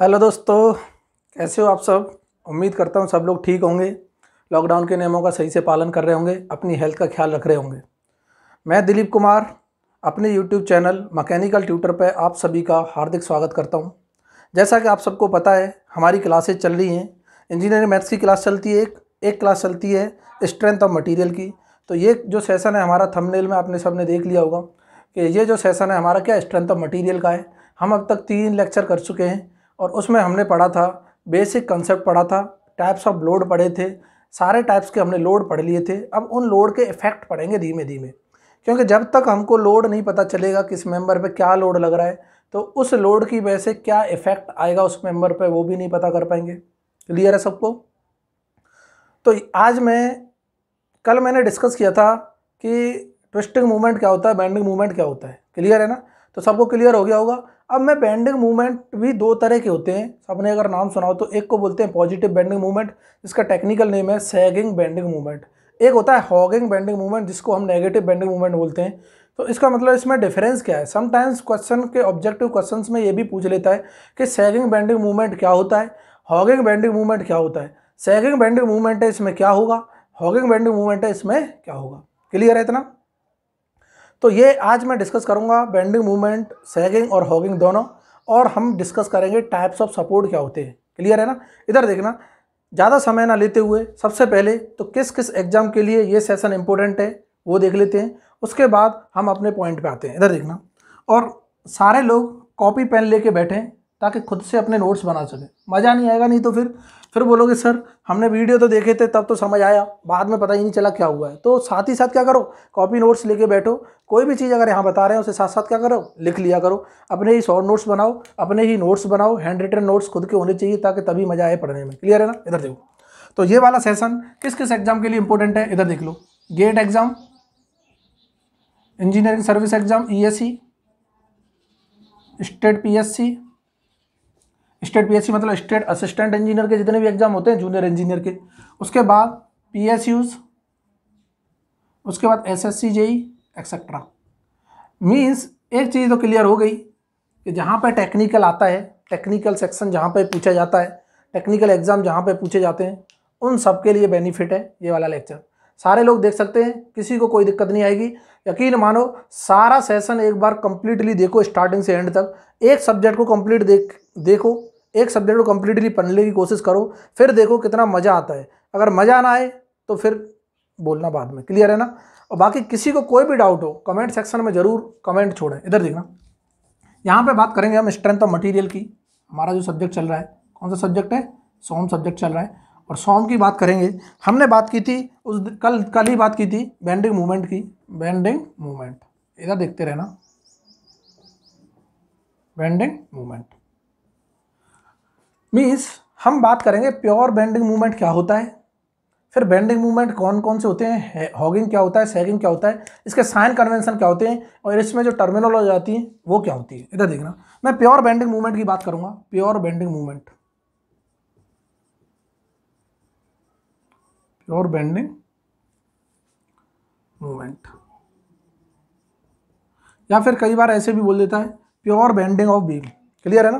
Hello दोस्तों, कैसे हो आप सब? उम्मीद करता हूँ सब लोग ठीक होंगे। लॉकडाउन के नियमों का सही से पालन कर रहे होंगे, अपनी हेल्थ का ख्याल रख रहे होंगे। मैं दिलीप कुमार, अपने यूट्यूब चैनल मैकेनिकल ट्यूटर पर आप सभी का हार्दिक स्वागत करता हूँ। जैसा कि आप सबको पता है, हमारी क्लासेज चल रही हैं। इंजीनियरिंग मैथ्स की क्लास चलती है, एक एक क्लास चलती है स्ट्रेंथ ऑफ़ मटीरियल की। तो ये जो सेशन है हमारा थंबनेल में आपने सबने देख लिया होगा कि ये जो सेशन है हमारा क्या स्ट्रेंथ ऑफ़ मटीरियल का है। हम अब तक तीन लेक्चर कर चुके हैं। और उसमें हमने पढ़ा था बेसिक कंसेप्ट पढ़ा था टाइप्स ऑफ़ लोड पढ़े थे, सारे टाइप्स के हमने लोड पढ़ लिए थे। अब उन लोड के इफ़ेक्ट पढ़ेंगे धीमे धीमे। क्योंकि जब तक हमको लोड नहीं पता चलेगा किस मेंबर पे क्या लोड लग रहा है तो उस लोड की वजह से क्या इफ़ेक्ट आएगा उस मेंबर पे वो भी नहीं पता कर पाएँगे। क्लियर है सबको? तो आज मैं, कल मैंने डिस्कस किया था कि ट्विस्टिंग मूवमेंट क्या होता है बैंडिंग मूवमेंट क्या होता है। क्लियर है ना? तो सबको क्लियर हो गया होगा। अब मैं बैंडिंग मूवमेंट भी दो तरह के होते हैं। सबने अगर नाम सुना हो तो एक को बोलते हैं पॉजिटिव बैंडिंग मूवमेंट जिसका टेक्निकल नेम है सैगिंग बैंडिंग मूवमेंट एक होता है हॉगिंग बैंडिंग मूवमेंट जिसको हम नेगेटिव बैंडिंग मूवमेंट बोलते हैं। तो इसका मतलब इसमें डिफरेंस क्या है? समटाइम्स क्वेश्चन के ऑब्जेक्टिव क्वेश्चन में ये भी पूछ लेता है कि सैगिंग बैंडिंग मूवमेंट क्या होता है? हॉगिंग बैंडिंग मूवमेंट क्या होता है? सैगिंग बैंडिंग मूवमेंट है, इसमें क्या होगा? हॉगिंग बैंडिंग मूवमेंट है, इसमें क्या होगा? क्लियर है इतना? तो ये आज मैं डिस्कस करूँगा बेंडिंग मूवमेंट सैगिंग और हॉगिंग दोनों, और हम डिस्कस करेंगे टाइप्स ऑफ़ सपोर्ट क्या होते हैं। क्लियर है ना? इधर देखना, ज़्यादा समय ना लेते हुए सबसे पहले तो किस किस एग्ज़ाम के लिए ये सेशन इंपॉर्टेंट है, वो देख लेते हैं। उसके बाद हम अपने पॉइंट पे आते हैं। इधर देखना, और सारे लोग कॉपी पेन लेके बैठें ताकि खुद से अपने नोट्स बना सकें। मज़ा नहीं आएगा नहीं तो फिर फिर बोलोगे, सर, हमने वीडियो तो देखे थे, तब तो समझ आया। बाद में पता ही नहीं चला क्या हुआ है। तो साथ ही साथ क्या करो, कॉपी नोट्स लेके बैठो। कोई भी चीज़ अगर यहाँ बता रहे हैं, उसे साथ साथ क्या करो, लिख लिया करो। अपने ही शॉर्ट नोट्स बनाओ, अपने ही नोट्स बनाओ हैंड रिटन नोट्स खुद के होने चाहिए, ताकि तभी मज़ा आए पढ़ने में। क्लियर है ना? इधर देखो। तो ये वाला सेशन किस किस एग्ज़ाम के लिए इंपॉर्टेंट है, इधर देख लो। GATE exam, engineering service exam ESC state PSC state PSC मतलब स्टेट असिस्टेंट इंजीनियर के जितने भी एग्ज़ाम होते हैं, जूनियर इंजीनियर के। उसके बाद पीएसयूज, उसके बाद एसएससी जेई एक्सेट्रा मीन्स एक चीज़ तो क्लियर हो गई कि जहाँ पर टेक्निकल आता है टेक्निकल सेक्शन जहाँ पर पूछा जाता है टेक्निकल एग्ज़ाम जहाँ पर पूछे जाते हैं, उन सब के लिए बेनिफिट है ये वाला लेक्चर सारे लोग देख सकते हैं, किसी को कोई दिक्कत नहीं आएगी। यकीन मानो, सारा सेशन एक बार कंप्लीटली देखो स्टार्टिंग से एंड तक। एक सब्जेक्ट को कंप्लीट देख, देखो एक सब्जेक्ट को कंप्लीटली पढ़ने की कोशिश करो, फिर देखो कितना मज़ा आता है। अगर मज़ा ना आए तो फिर बोलना बाद में। क्लियर है ना? और बाकी किसी को कोई भी डाउट हो कमेंट सेक्शन में ज़रूर कमेंट छोड़ें। इधर देखना। यहाँ पे बात करेंगे हम स्ट्रेंथ ऑफ़ मटेरियल की। हमारा जो सब्जेक्ट चल रहा है, कौन सा सब्जेक्ट है? सोम सब्जेक्ट चल रहा है। और सोम की बात करेंगे, हमने बात की थी, उस कल कल ही बात की थी बैंडिंग मूवमेंट की। बैंडिंग मूवमेंट इधर देखते रहना। बैंडिंग मूवमेंट मीन्स हम बात करेंगे प्योर बेंडिंग मूवमेंट क्या होता है? फिर बेंडिंग मूवमेंट कौन कौन से होते हैं? हॉगिंग क्या होता है? सैगिंग क्या होता है? इसके साइन कन्वेंशन क्या होते हैं? और इसमें जो टर्मिनोलॉजी आती है, वो क्या होती है? इधर देखना। मैं प्योर बेंडिंग मूवमेंट की बात करूँगा। Pure bending movement pure bending movement या फिर कई बार ऐसे भी बोल देता है pure bending of beam clear है ना?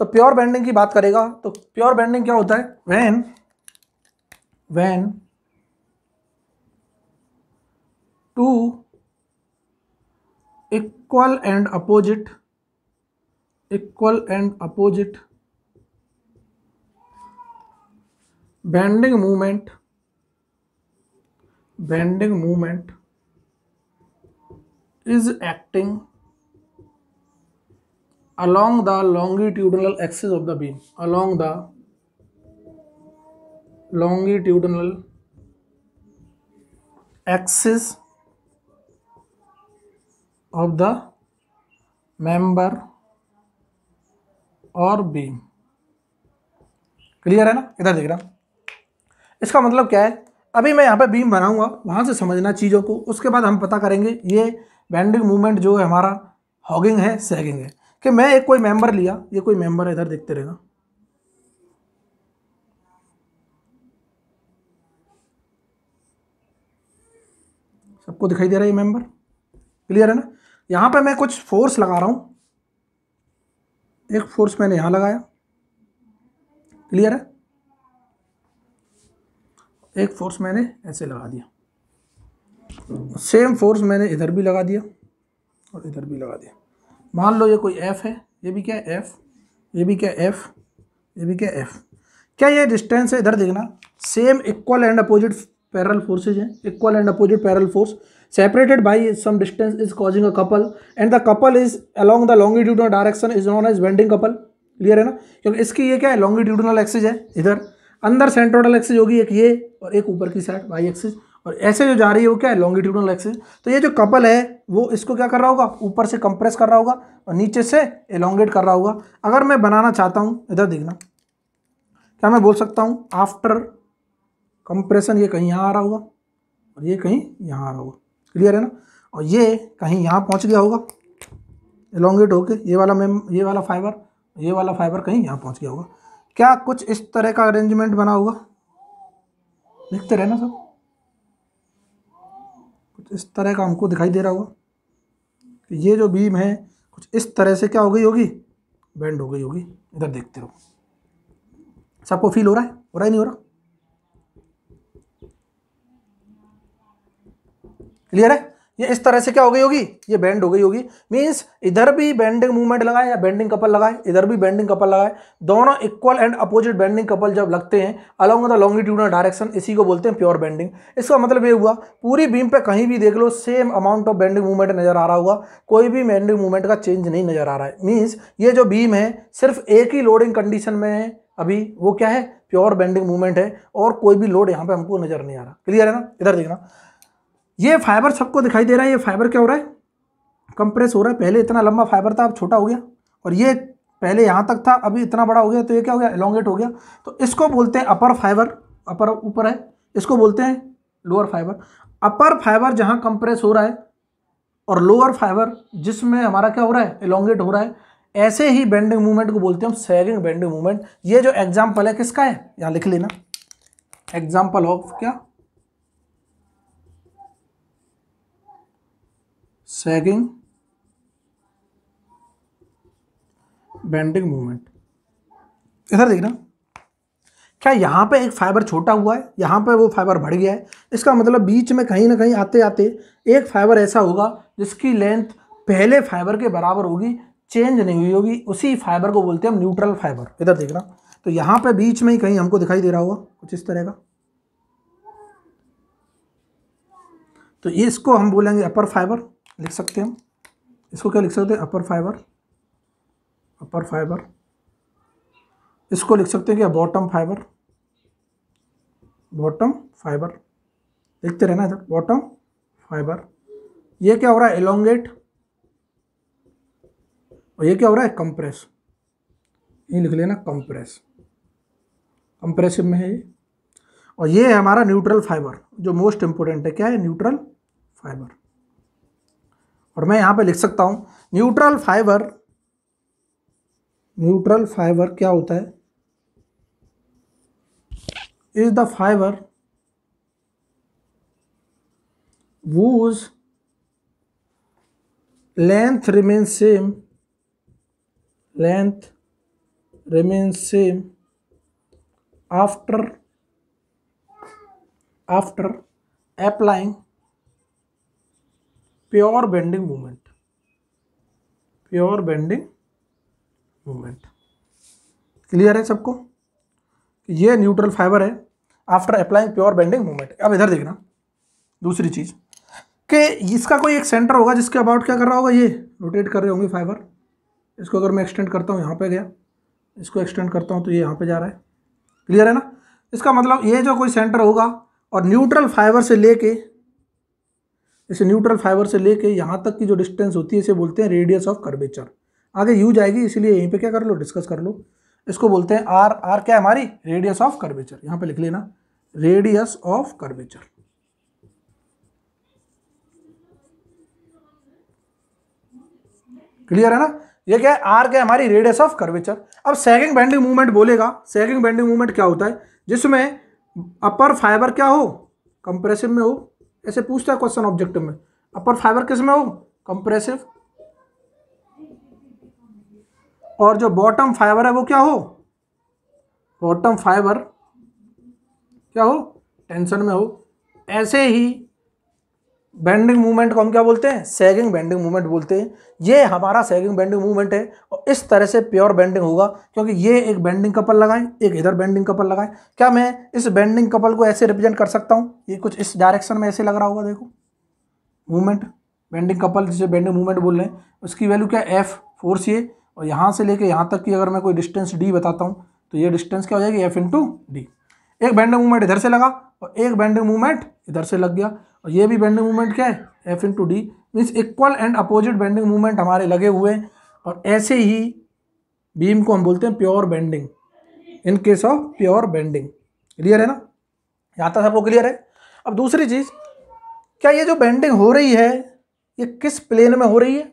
तो प्योर बेंडिंग की बात करेगा तो प्योर बेंडिंग क्या होता है? When when two equal and opposite equal and opposite bending movement bending movement is acting along the longitudinal axis of the beam, along the longitudinal axis of the member और beam clear है ना? इधर देख रहा इसका मतलब क्या है? अभी मैं यहाँ पे बीम बनाऊँगा, वहाँ से समझना चीज़ों को, उसके बाद हम पता करेंगे ये बेंडिंग मूवमेंट जो है हमारा हॉगिंग है सैगिंग है। कि मैं एक कोई मेंबर लिया, ये कोई मेंबर इधर देखते रहेगा सबको दिखाई दे रहा है ये मेंबर क्लियर है ना? यहाँ पे मैं कुछ फोर्स लगा रहा हूँ। एक फोर्स मैंने यहाँ लगाया। क्लियर है? एक फोर्स मैंने ऐसे लगा दिया। सेम फोर्स मैंने इधर भी लगा दिया और इधर भी लगा दिया। मान लो ये कोई एफ़ है, ये भी क्या एफ़ ये भी क्या एफ़ ये भी क्या एफ़ क्या ये डिस्टेंस है? इधर देखना। Same equal and opposite parallel forces हैं। Equal and opposite parallel force separated by some distance is causing a couple and the couple is along the longitudinal direction is known as bending couple clear है ना? क्योंकि इसकी ये क्या है? Longitudinal axis है। इधर। अंदर सेंट्रोडल एक्सिस होगी एक ये और एक ऊपर की साइड वाई एक्सिस और ऐसे जो जा रही है वो क्या है? लॉन्गिट्यूडनल एक्सिस तो ये जो कपल है, वो इसको क्या कर रहा होगा? ऊपर से कंप्रेस कर रहा होगा और नीचे से एलोंगेट कर रहा होगा। अगर मैं बनाना चाहता हूँ, इधर देखना। क्या मैं बोल सकता हूँ? आफ्टर कंप्रेशन ये कहीं यहाँ आ रहा होगा और ये कहीं यहाँ आ रहा होगा। क्लियर है ना? और ये कहीं यहाँ पहुँच गया होगा। एलोंगेट होके ये वाला मेम ये वाला फाइबर ये वाला फाइबर कहीं यहाँ पहुँच गया होगा। क्या कुछ इस तरह का अरेंजमेंट बना होगा? देखते रहना सब। इस तरह का हमको दिखाई दे रहा होगा। ये जो बीम है, कुछ इस तरह से क्या हो गई होगी? बेंड हो गई होगी। इधर देखते रहो। सबको फील हो रहा है? हो रहा है, नहीं हो रहा? क्लियर है? ये इस तरह से क्या हो गई होगी? ये बेंड हो गई होगी। मींस इधर भी बेंडिंग मूवमेंट लगाए या बेंडिंग कपल लगाए, इधर भी बेंडिंग कपल लगाए। दोनों equal and opposite bending couple जब लगते हैं अलॉन्ग द लॉन्गिट्यूडनल डायरेक्शन इसी को बोलते हैं प्योर बेंडिंग इसका मतलब ये हुआ, पूरी बीम पे कहीं भी देख लो same amount of bending movement नज़र आ रहा होगा। कोई भी बेंडिंग मूवमेंट का चेंज नहीं नज़र आ रहा है। मीन्स ये जो बीम है, सिर्फ़ एक ही लोडिंग कंडीशन में है। अभी वो क्या है? प्योर बेंडिंग मूवमेंट है और कोई भी लोड यहाँ पे हमको नज़र नहीं आ रहा। क्लियर है ना? इधर देखना। ये फाइबर सबको दिखाई दे रहा है, ये फाइबर क्या हो रहा है? कंप्रेस हो रहा है। पहले इतना लंबा फाइबर था, अब छोटा हो गया। और ये पहले यहाँ तक था, अभी इतना बड़ा हो गया तो ये क्या हो गया? एलोंगेट हो गया। तो इसको बोलते हैं अपर फाइबर अपर ऊपर है। इसको बोलते हैं लोअर फाइबर अपर फाइबर जहाँ कंप्रेस हो रहा है, और लोअर फाइबर जिसमें हमारा क्या हो रहा है? एलोंगेट हो रहा है। ऐसे ही बेंडिंग मूवमेंट को बोलते हैं हम सैगिंग बेंडिंग मूवमेंट ये जो एग्ज़ाम्पल है, किसका है? यहाँ लिख लेना। एग्ज़ाम्पल ऑफ़ क्या? सैगिंग बेंडिंग मूवमेंट इधर देखना। क्या यहाँ पे एक फाइबर छोटा हुआ है? यहाँ पे वो फाइबर बढ़ गया है। इसका मतलब बीच में कहीं ना कहीं आते आते एक फाइबर ऐसा होगा जिसकी लेंथ पहले फाइबर के बराबर होगी चेंज नहीं हुई होगी। उसी फाइबर को बोलते हैं हम न्यूट्रल फाइबर इधर देखना। तो यहाँ पे बीच में ही कहीं हमको दिखाई दे रहा होगा, कुछ इस तरह का। तो इसको हम बोलेंगे अपर फाइबर लिख सकते हैं हम। इसको क्या लिख सकते हैं? अपर फाइबर अपर फाइबर इसको लिख सकते हैं क्या? बॉटम फाइबर बॉटम फाइबर लिखते रहना इधर। बॉटम फाइबर ये क्या हो रहा है? एलोंगेट और ये क्या हो रहा है? कंप्रेस ये लिख लेना कंप्रेस कंप्रेसिव में है ये। और ये है हमारा न्यूट्रल फाइबर जो मोस्ट इंपॉर्टेंट है। क्या है? न्यूट्रल फाइबर और मैं यहाँ पे लिख सकता हूँ न्यूट्रल फाइबर न्यूट्रल फाइबर क्या होता है? Is the fibre whose length remain same length remain same after after applying pure bending movement pure bending movement clear है सबको? ये न्यूट्रल फाइबर है after applying pure bending movement अब इधर देखना, दूसरी चीज़। कि इसका कोई एक सेंटर होगा जिसके अबाउट क्या कर रहा होगा? ये रोटेट कर रहे होंगे फाइबर इसको अगर मैं एक्सटेंड करता हूँ, यहाँ पे गया। इसको एक्सटेंड करता हूँ तो ये यहाँ पे जा रहा है। क्लियर है ना? इसका मतलब ये जो कोई सेंटर होगा और न्यूट्रल फाइबर से लेके इसे न्यूट्रल फाइबर से लेके यहाँ तक की जो डिस्टेंस होती है, इसे बोलते हैं रेडियस ऑफ़ कर्वेचर आगे यू जाएगी, इसलिए यहीं पे क्या कर लो डिस्कस कर लो. इसको बोलते हैं आर आर क्या है हमारी? रेडियस ऑफ़ कर्वेचर यहाँ पे लिख लेना. रेडियस ऑफ़ कर्वेचर क्लियर है ना? ये क्या है? आर क्या है हमारी? रेडियस ऑफ़ कर्वेचर अब सेकिंग बेंडिंग मूवमेंट बोलेगा. सेकिंग बेंडिंग मूवमेंट क्या होता है? जिसमें अपर फाइबर क्या हो? कंप्रेसिव में हो. ऐसे पूछता है क्वेश्चन ऑब्जेक्टिव में। अपर फाइबर किसमें हो? कंप्रेसिव और जो बॉटम फाइबर है वो क्या हो? बॉटम फाइबर क्या हो? टेंशन में हो। ऐसे ही बेंडिंग मूवमेंट को हम क्या बोलते हैं? सैगिंग बेंडिंग मूवमेंट बोलते हैं। ये हमारा सैगिंग बेंडिंग मूवमेंट है और इस तरह से प्योर बेंडिंग होगा, क्योंकि ये एक बेंडिंग कपल लगाए, एक इधर बेंडिंग कपल लगाए। क्या मैं इस बेंडिंग कपल को ऐसे रिप्रेजेंट कर सकता हूँ? ये कुछ इस डायरेक्शन में ऐसे लग रहा होगा, देखो। मूवमेंट बेंडिंग कपल जिसे बेंडिंग मूवमेंट बोल रहे हैं, उसकी वैल्यू क्या? एफ़ फोर्स ये। और यहाँ से लेके यहाँ तक की अगर मैं कोई डिस्टेंस डी बताता हूँ तो ये डिस्टेंस क्या हो जाएगी? एफ़ इंटू डी एक बेंडिंग मूवमेंट इधर से लगा और एक बेंडिंग मूवमेंट इधर से लग गया। और ये भी बेंडिंग मूवमेंट क्या है? F into D means equal and opposite bending movement हमारे लगे हुए हैं। और ऐसे ही बीम को हम बोलते हैं pure bending in case of pure bending clear है ना? यहाँ तक सबको क्लियर है? अब दूसरी चीज़, क्या ये जो बेंडिंग हो रही है, ये किस प्लेन में हो रही है?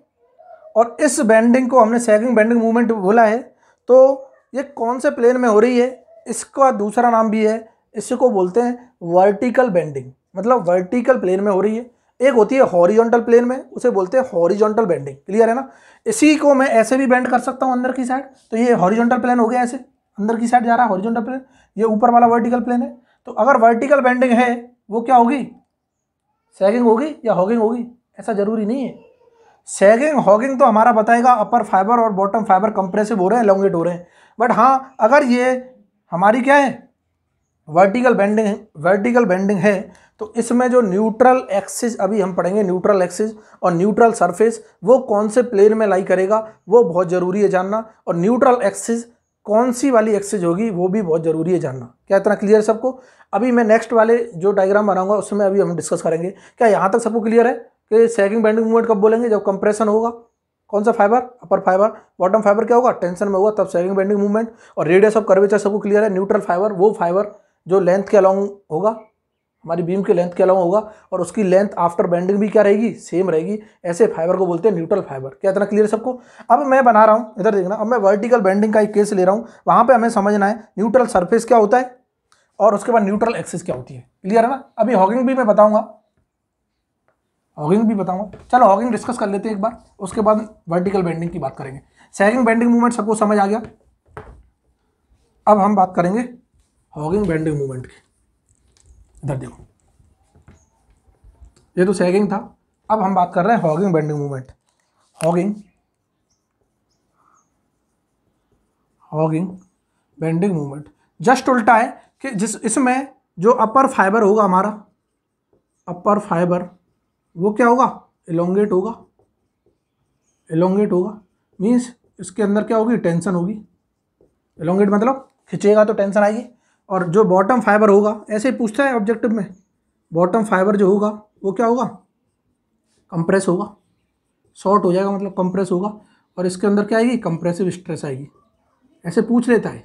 और इस बेंडिंग को हमने सैगिंग बेंडिंग मूवमेंट बोला है तो ये कौन से प्लेन में हो रही है? इसका दूसरा नाम भी है, इसको बोलते हैं वर्टिकल बेंडिंग मतलब वर्टिकल प्लेन में हो रही है। एक होती है हॉरिजॉन्टल प्लेन में, उसे बोलते हैं हॉरिजॉन्टल बेंडिंग क्लियर है ना? इसी को मैं ऐसे भी बेंड कर सकता हूँ अंदर की साइड तो ये हॉरिजॉन्टल प्लेन हो गया ऐसे। अंदर की साइड जा रहा है हॉरिजॉन्टल प्लेन ये ऊपर वाला वर्टिकल प्लेन है। तो अगर वर्टिकल बेंडिंग है, वो क्या होगी? सैगिंग होगी या हॉगिंग होगी? ऐसा ज़रूरी नहीं है। सैगिंग हॉगिंग तो हमारा बताएगा अपर फाइबर और बॉटम फाइबर कंप्रेसिव हो रहे हैं लॉन्गेट हो रहे हैं। बट हाँ अगर ये हमारी क्या है? वर्टिकल बेंडिंग वर्टिकल बेंडिंग है तो इसमें जो न्यूट्रल एक्सिस अभी हम पढ़ेंगे न्यूट्रल एक्सिस और न्यूट्रल सरफेस वो कौन से प्लेन में लाई करेगा, वो बहुत ज़रूरी है जानना, और न्यूट्रल एक्सिस कौन सी वाली एक्सिस होगी, वो भी बहुत ज़रूरी है जानना। क्या इतना क्लियर है सबको? अभी मैं नेक्स्ट वाले जो डायग्राम बनाऊँगा, उसमें अभी हम डिस्कस करेंगे। क्या यहाँ तक सबको क्लियर है कि सैगिंग बेंडिंग मूवमेंट कब बोलेंगे? जब कंप्रेशन होगा। कौन सा fibre upper fibre bottom fibre क्या होगा? टेंशन में होगा, तब सैगिंग बेंडिंग मूवमेंट और रेडियस ऑफ़ कर्वेचर सबको क्लियर है। न्यूट्रल फाइबर वो फाइबर जो लेंथ के अलॉन्ग होगा, हमारी बीम के लेंथ के अलॉन्ग होगा और उसकी लेंथ आफ्टर बेंडिंग भी क्या रहेगी? सेम रहेगी। ऐसे फाइबर को बोलते हैं न्यूट्रल फाइबर क्या इतना क्लियर सबको? अब मैं बना रहा हूँ, इधर देखना। अब मैं वर्टिकल बेंडिंग का एक केस ले रहा हूँ। वहाँ पर हमें समझना है न्यूट्रल सर्फेस क्या होता है और उसके बाद न्यूट्रल एक्सिस क्या होती है। क्लियर है ना? अभी हॉगिंग भी मैं बताऊँगा। हॉगिंग भी बताऊँगा। चलो हॉगिंग डिस्कस कर लेते हैं एक बार। उसके बाद वर्टिकल बेंडिंग की बात करेंगे। सैगिंग बेंडिंग मूवमेंट सबको समझ आ गया। अब हम बात करेंगे हॉगिंग बेंडिंग मूवमेंट की इधर देखो। ये तो सैगिंग था। अब हम बात कर रहे हैं hogging bending movement hogging hogging bending movement just उल्टा है कि जिस, इसमें जो अपर फाइबर होगा हमारा अपर फाइबर वो क्या होगा? एलोंगेट होगा। एलोंगेट होगा। मीन्स इसके अंदर क्या होगी? टेंशन होगी। एलोंगेट मतलब खिंचेगा तो टेंशन आएगी। और जो बॉटम फाइबर होगा, ऐसे ही पूछता है ऑब्जेक्टिव में बॉटम फाइबर जो होगा, वो क्या होगा? कंप्रेस होगा। शॉर्ट हो जाएगा मतलब कंप्रेस होगा। और इसके अंदर क्या आएगी? कंप्रेसिव स्ट्रेस आएगी। ऐसे पूछ लेता है।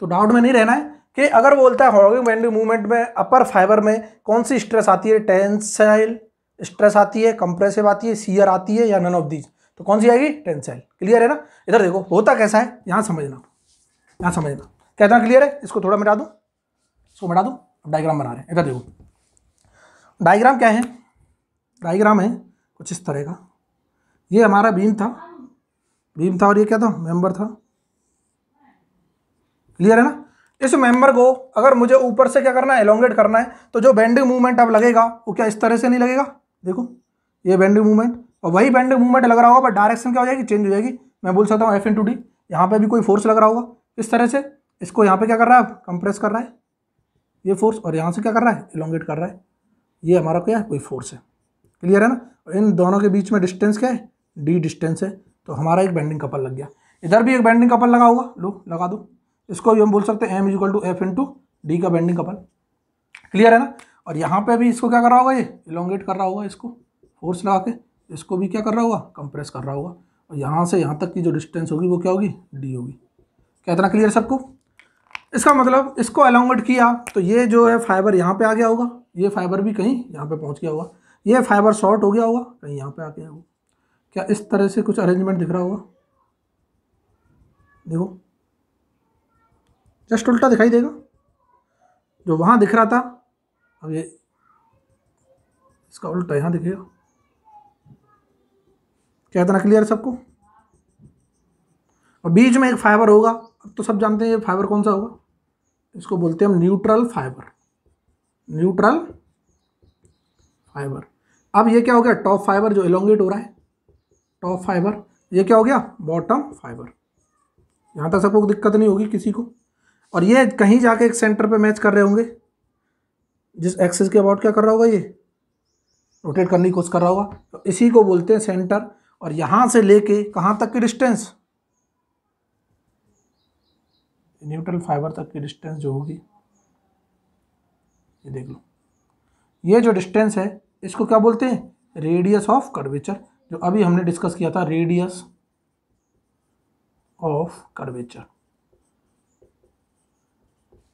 तो डाउट में नहीं रहना है कि अगर बोलता है हॉगिंग बेंडिंग मूवमेंट में अपर फाइबर में कौन सी स्ट्रेस आती है? टेंसाइल स्ट्रेस आती है कंप्रेसिव आती है सीयर आती है, या नन ऑफ़ दीज तो कौन सी आएगी? टेंसाइल क्लियर है ना? इधर देखो, होता कैसा है? यहाँ समझना। यहाँ समझना। कहता क्लियर है? इसको थोड़ा मिटा दूँ? इसको मिटा दूँ? डायग्राम बना रहे हैं। इधर देखो। डायग्राम क्या है? डायग्राम है कुछ इस तरह का। ये हमारा बीम था। बीम था और ये क्या था? मेंबर था। क्लियर है ना? इस मेंबर को अगर मुझे ऊपर से क्या करना है? एलोंगेट करना है तो जो बेंडिंग मूवमेंट अब लगेगा, वो क्या इस तरह से नहीं लगेगा? देखो, ये बेंडिंग मूवमेंट और वही बेंडिंग मूवमेंट लग रहा होगा बट डायरेक्शन क्या हो जाएगी? चेंज हो जाएगी। मैं बोल सकता हूँ एफ़ इन टू डी यहाँ पर भी कोई फोर्स लग रहा होगा, इस तरह से। इसको यहाँ पे क्या कर रहा है? कंप्रेस कर रहा है। ये फोर्स और यहाँ से क्या कर रहा है? इलोंगेट कर रहा है। ये हमारा क्या है? कोई फोर्स है। क्लियर है ना? और इन दोनों के बीच में डिस्टेंस क्या है? डी डिस्टेंस है। तो हमारा एक बेंडिंग कपल लग गया। इधर भी एक बेंडिंग कपल लगा होगा लो, लगा दो। इसको भी हम बोल सकते हैं M equal to F into D का बेंडिंग कपल। क्लियर है ना? और यहाँ पे भी इसको क्या कर रहा होगा ये? इलोंगेट कर रहा होगा इसको। फोर्स लगा के। इसको भी क्या कर रहा होगा? कंप्रेस कर रहा होगा। और यहाँ से यहाँ तक की जो डिस्टेंस होगी वो क्या होगी? डी होगी। क्या इतना क्लियर सबको? इसका मतलब इसको अलोंगेट किया तो ये जो है फाइबर यहाँ पे आ गया होगा। ये फाइबर भी कहीं यहाँ पे पहुँच गया होगा। ये फाइबर शॉर्ट हो गया होगा, कहीं यहाँ पे आ गया होगा। क्या इस तरह से कुछ अरेंजमेंट दिख रहा होगा? देखो। जस्ट उल्टा दिखाई देगा। जो वहाँ दिख रहा था, अब ये इसका उल्टा यहाँ दिखेगा। क्या इतना क्लियर सबको? और बीच में एक फाइबर होगा। अब तो सब जानते हैं ये फाइबर कौन सा होगा। इसको बोलते हैं हम न्यूट्रल फाइबर न्यूट्रल फाइबर अब ये क्या हो गया? टॉप फाइबर जो इलोंगेट हो रहा है। टॉप फाइबर ये क्या हो गया? बॉटम फाइबर यहाँ तक सबको दिक्कत नहीं होगी किसी को। और ये कहीं जाके एक सेंटर पे मैच कर रहे होंगे। जिस एक्सेस के अबाउट क्या कर रहा होगा ये? रोटेट करने की कोशिश कर रहा होगा। तो इसी को बोलते हैं सेंटर और यहाँ से लेके कहाँ तक की डिस्टेंस न्यूट्रल फाइबर तक की डिस्टेंस जो होगी, ये देख लो। ये जो डिस्टेंस है, इसको क्या बोलते हैं? रेडियस ऑफ़ कर्वेचर, जो अभी हमने डिस्कस किया था, रेडियस ऑफ़ कर्वेचर।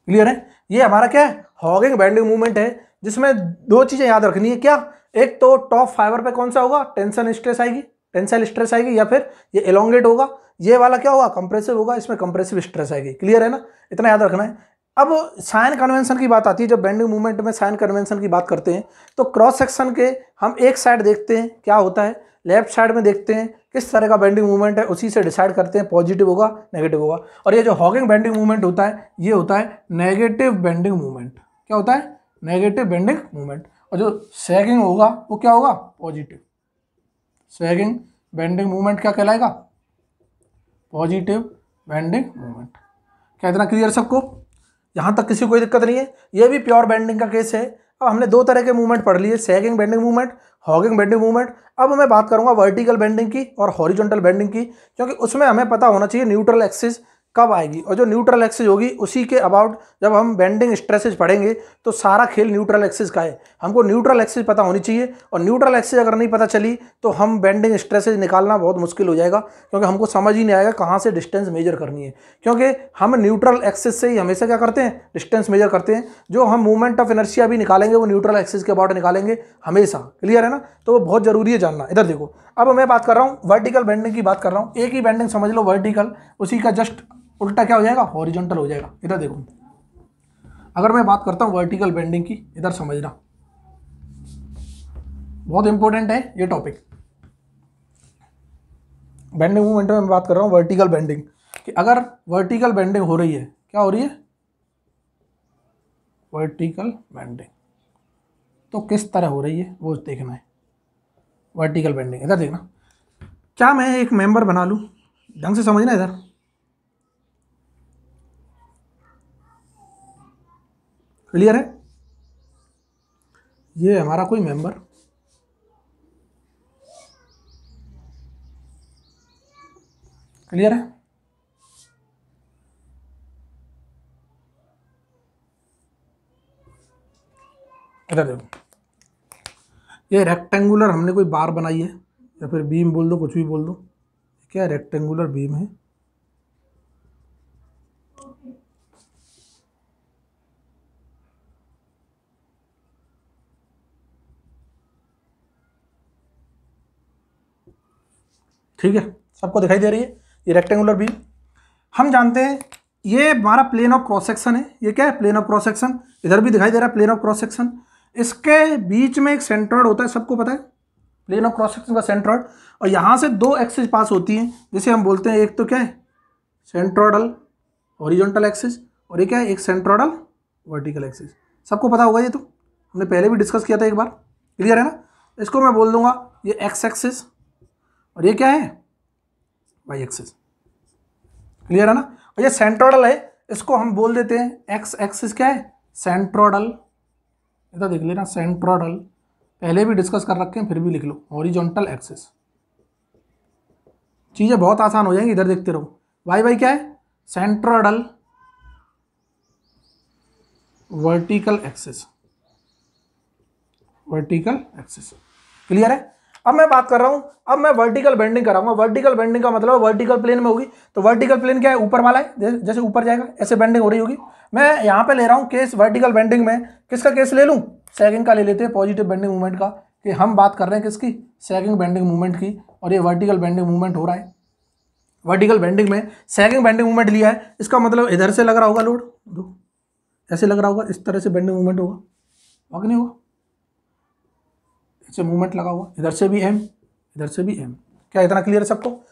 क्लियर है? ये हमारा क्या है? हॉगिंग बैंडिंग मूवमेंट है, जिसमें दो चीज़ें याद रखनी है। क्या? एक तो टॉप फाइबर पे कौन सा होगा? टेंशन स्ट्रेस आएगी। टेंसाइल स्ट्रेस आएगी या फिर ये एलोंगेट होगा। ये वाला क्या होगा कंप्रेसिव होगा, इसमें कंप्रेसिव स्ट्रेस आएगी। क्लियर है ना? इतना याद रखना है। अब साइन कन्वेंशन की बात आती है, जब बेंडिंग मूवमेंट में साइन कन्वेंशन की बात करते हैं तो क्रॉस सेक्शन के हम एक साइड देखते हैं, क्या होता है? लेफ़्ट साइड में देखते हैं, किस तरह का बेंडिंग मूवमेंट है, उसी से डिसाइड करते हैं पॉजिटिव होगा नेगेटिव होगा। और ये जो हॉगिंग बेंडिंग मूवमेंट होता है, ये होता है नेगेटिव बेंडिंग मूवमेंट क्या होता है? नेगेटिव बेंडिंग मूवमेंट और जो सैगिंग होगा, वो क्या होगा? पॉजिटिव सैगिंग बेंडिंग मूवमेंट क्या कहलाएगा? पॉजिटिव बेंडिंग मोमेंट क्या इतना क्लियर सबको? यहाँ तक किसी कोई दिक्कत नहीं है। ये भी प्योर बेंडिंग का केस है। अब हमने दो तरह के मूवमेंट पढ़ लिए। Sagging bending movement hogging bending movement अब मैं बात करूँगा वर्टिकल बेंडिंग की और हॉरिजॉन्टल बेंडिंग की, क्योंकि उसमें हमें पता होना चाहिए न्यूट्रल एक्सिस कब आएगी? और जो न्यूट्रल एक्सिस होगी, उसी के अबाउट जब हम बेंडिंग स्ट्रेसेज पढ़ेंगे तो सारा खेल न्यूट्रल एक्सिस का है। हमको न्यूट्रल एक्सिस पता होनी चाहिए, और न्यूट्रल एक्सिस अगर नहीं पता चली तो हम बेंडिंग स्ट्रेसेज निकालना बहुत मुश्किल हो जाएगा, क्योंकि हमको समझ ही नहीं आएगा कहाँ से डिस्टेंस मेजर करनी है। क्योंकि हम न्यूट्रल एक्सिस से ही हमेशा क्या करते हैं? डिस्टेंस मेजर करते हैं। जो हम मूवमेंट ऑफ़ इनर्शिया भी निकालेंगे, वो न्यूट्रल एक्सिस के अबाउट निकालेंगे हमेशा। क्लियर है ना? तो वो बहुत ज़रूरी है जानना। इधर देखो। अब मैं बात कर रहा हूँ वर्टिकल बेंडिंग की बात कर रहा हूँ। एक ही बेंडिंग समझ लो वर्टिकल उसी का जस्ट उल्टा क्या हो जाएगा? हॉरिजॉन्टल हो जाएगा। इधर देखो। अगर मैं बात करता हूँ वर्टिकल बेंडिंग की, इधर समझना। बहुत इंपॉर्टेंट है ये टॉपिक बेंडिंग मूवमेंट में मैं बात कर रहा हूँ वर्टिकल बेंडिंग कि। अगर वर्टिकल बेंडिंग हो रही है, क्या हो रही है? वर्टिकल बेंडिंग तो किस तरह हो रही है, वो देखना है। वर्टिकल बेंडिंग इधर देखना। क्या मैं एक मेंबर बना लूँ? ढंग से समझना इधर। क्लियर है? ये हमारा कोई मेंबर क्लियर है? इधर देखो। ये रेक्टेंगुलर हमने कोई बार बनाई है? या फिर बीम बोल दो, कुछ भी बोल दो। क्या रेक्टेंगुलर बीम है? ठीक है? सबको दिखाई दे रही है? ये रेक्टेंगुलर बीम हम जानते हैं, ये हमारा प्लेन ऑफ़ क्रॉस सेक्शन है। ये क्या है? प्लेन ऑफ़ क्रॉस सेक्शन इधर भी दिखाई दे रहा है प्लेन ऑफ़ क्रॉस सेक्शन इसके बीच में एक सेंट्रॉइड होता है, सबको पता है? प्लेन ऑफ़ क्रॉस सेक्शन का सेंट्रॉइड और यहाँ से दो एक्सिस पास होती हैं। जिसे हम बोलते हैं, एक तो क्या है? सेंट्रोडल ओरिजेंटल एक्सिस और ये क्या है? एक सेंट्रोडल वर्टिकल एक्सिस सबको पता होगा ये तो। हमने पहले भी डिस्कस किया था एक बार। क्लियर है ना? इसको मैं बोल दूँगा, ये एक्स एक्सिस और ये क्या है? वाई एक्सिस क्लियर है ना? और ये सेंट्रोडल है, इसको हम बोल देते हैं एक्स एक्सिस क्या है? सेंट्रोडल इधर देख लेना सेंट्रोडल पहले भी डिस्कस कर रखे हैं, फिर भी लिख लो। हॉरिजॉन्टल एक्सिस चीज़ें बहुत आसान हो जाएँगी, इधर देखते रहो। वाई वाई क्या है? Centroidal vertical axis vertical axis clear है? अब मैं बात कर रहा हूँ, अब मैं वर्टिकल बेंडिंग कराऊँगा वर्टिकल बेंडिंग का मतलब वर्टिकल प्लेन में होगी। तो वर्टिकल प्लेन क्या है? ऊपर वाला है, जैसे ऊपर जाएगा, ऐसे बेंडिंग हो रही होगी। मैं यहाँ पे ले रहा हूँ केस वर्टिकल बेंडिंग में। किसका केस ले लूँ? सेकंड का ले लेते हैं पॉजिटिव बेंडिंग मूवमेंट का। कि हम बात कर रहे हैं किसकी? सेकंड बेंडिंग मूवमेंट की। और ये वर्टिकल बेंडिंग मूवमेंट हो रहा है। वर्टिकल बेंडिंग में सेकंड बेंडिंग मूवमेंट लिया है। इसका मतलब इधर से लग रहा होगा लोड दो। ऐसे लग रहा होगा, इस तरह से बेंडिंग मूवमेंट होगा। होगा नहीं होगा। ऐसे मूवमेंट लगा हुआ। इधर से भी एम इधर से भी एम क्या इतना क्लियर है सबको?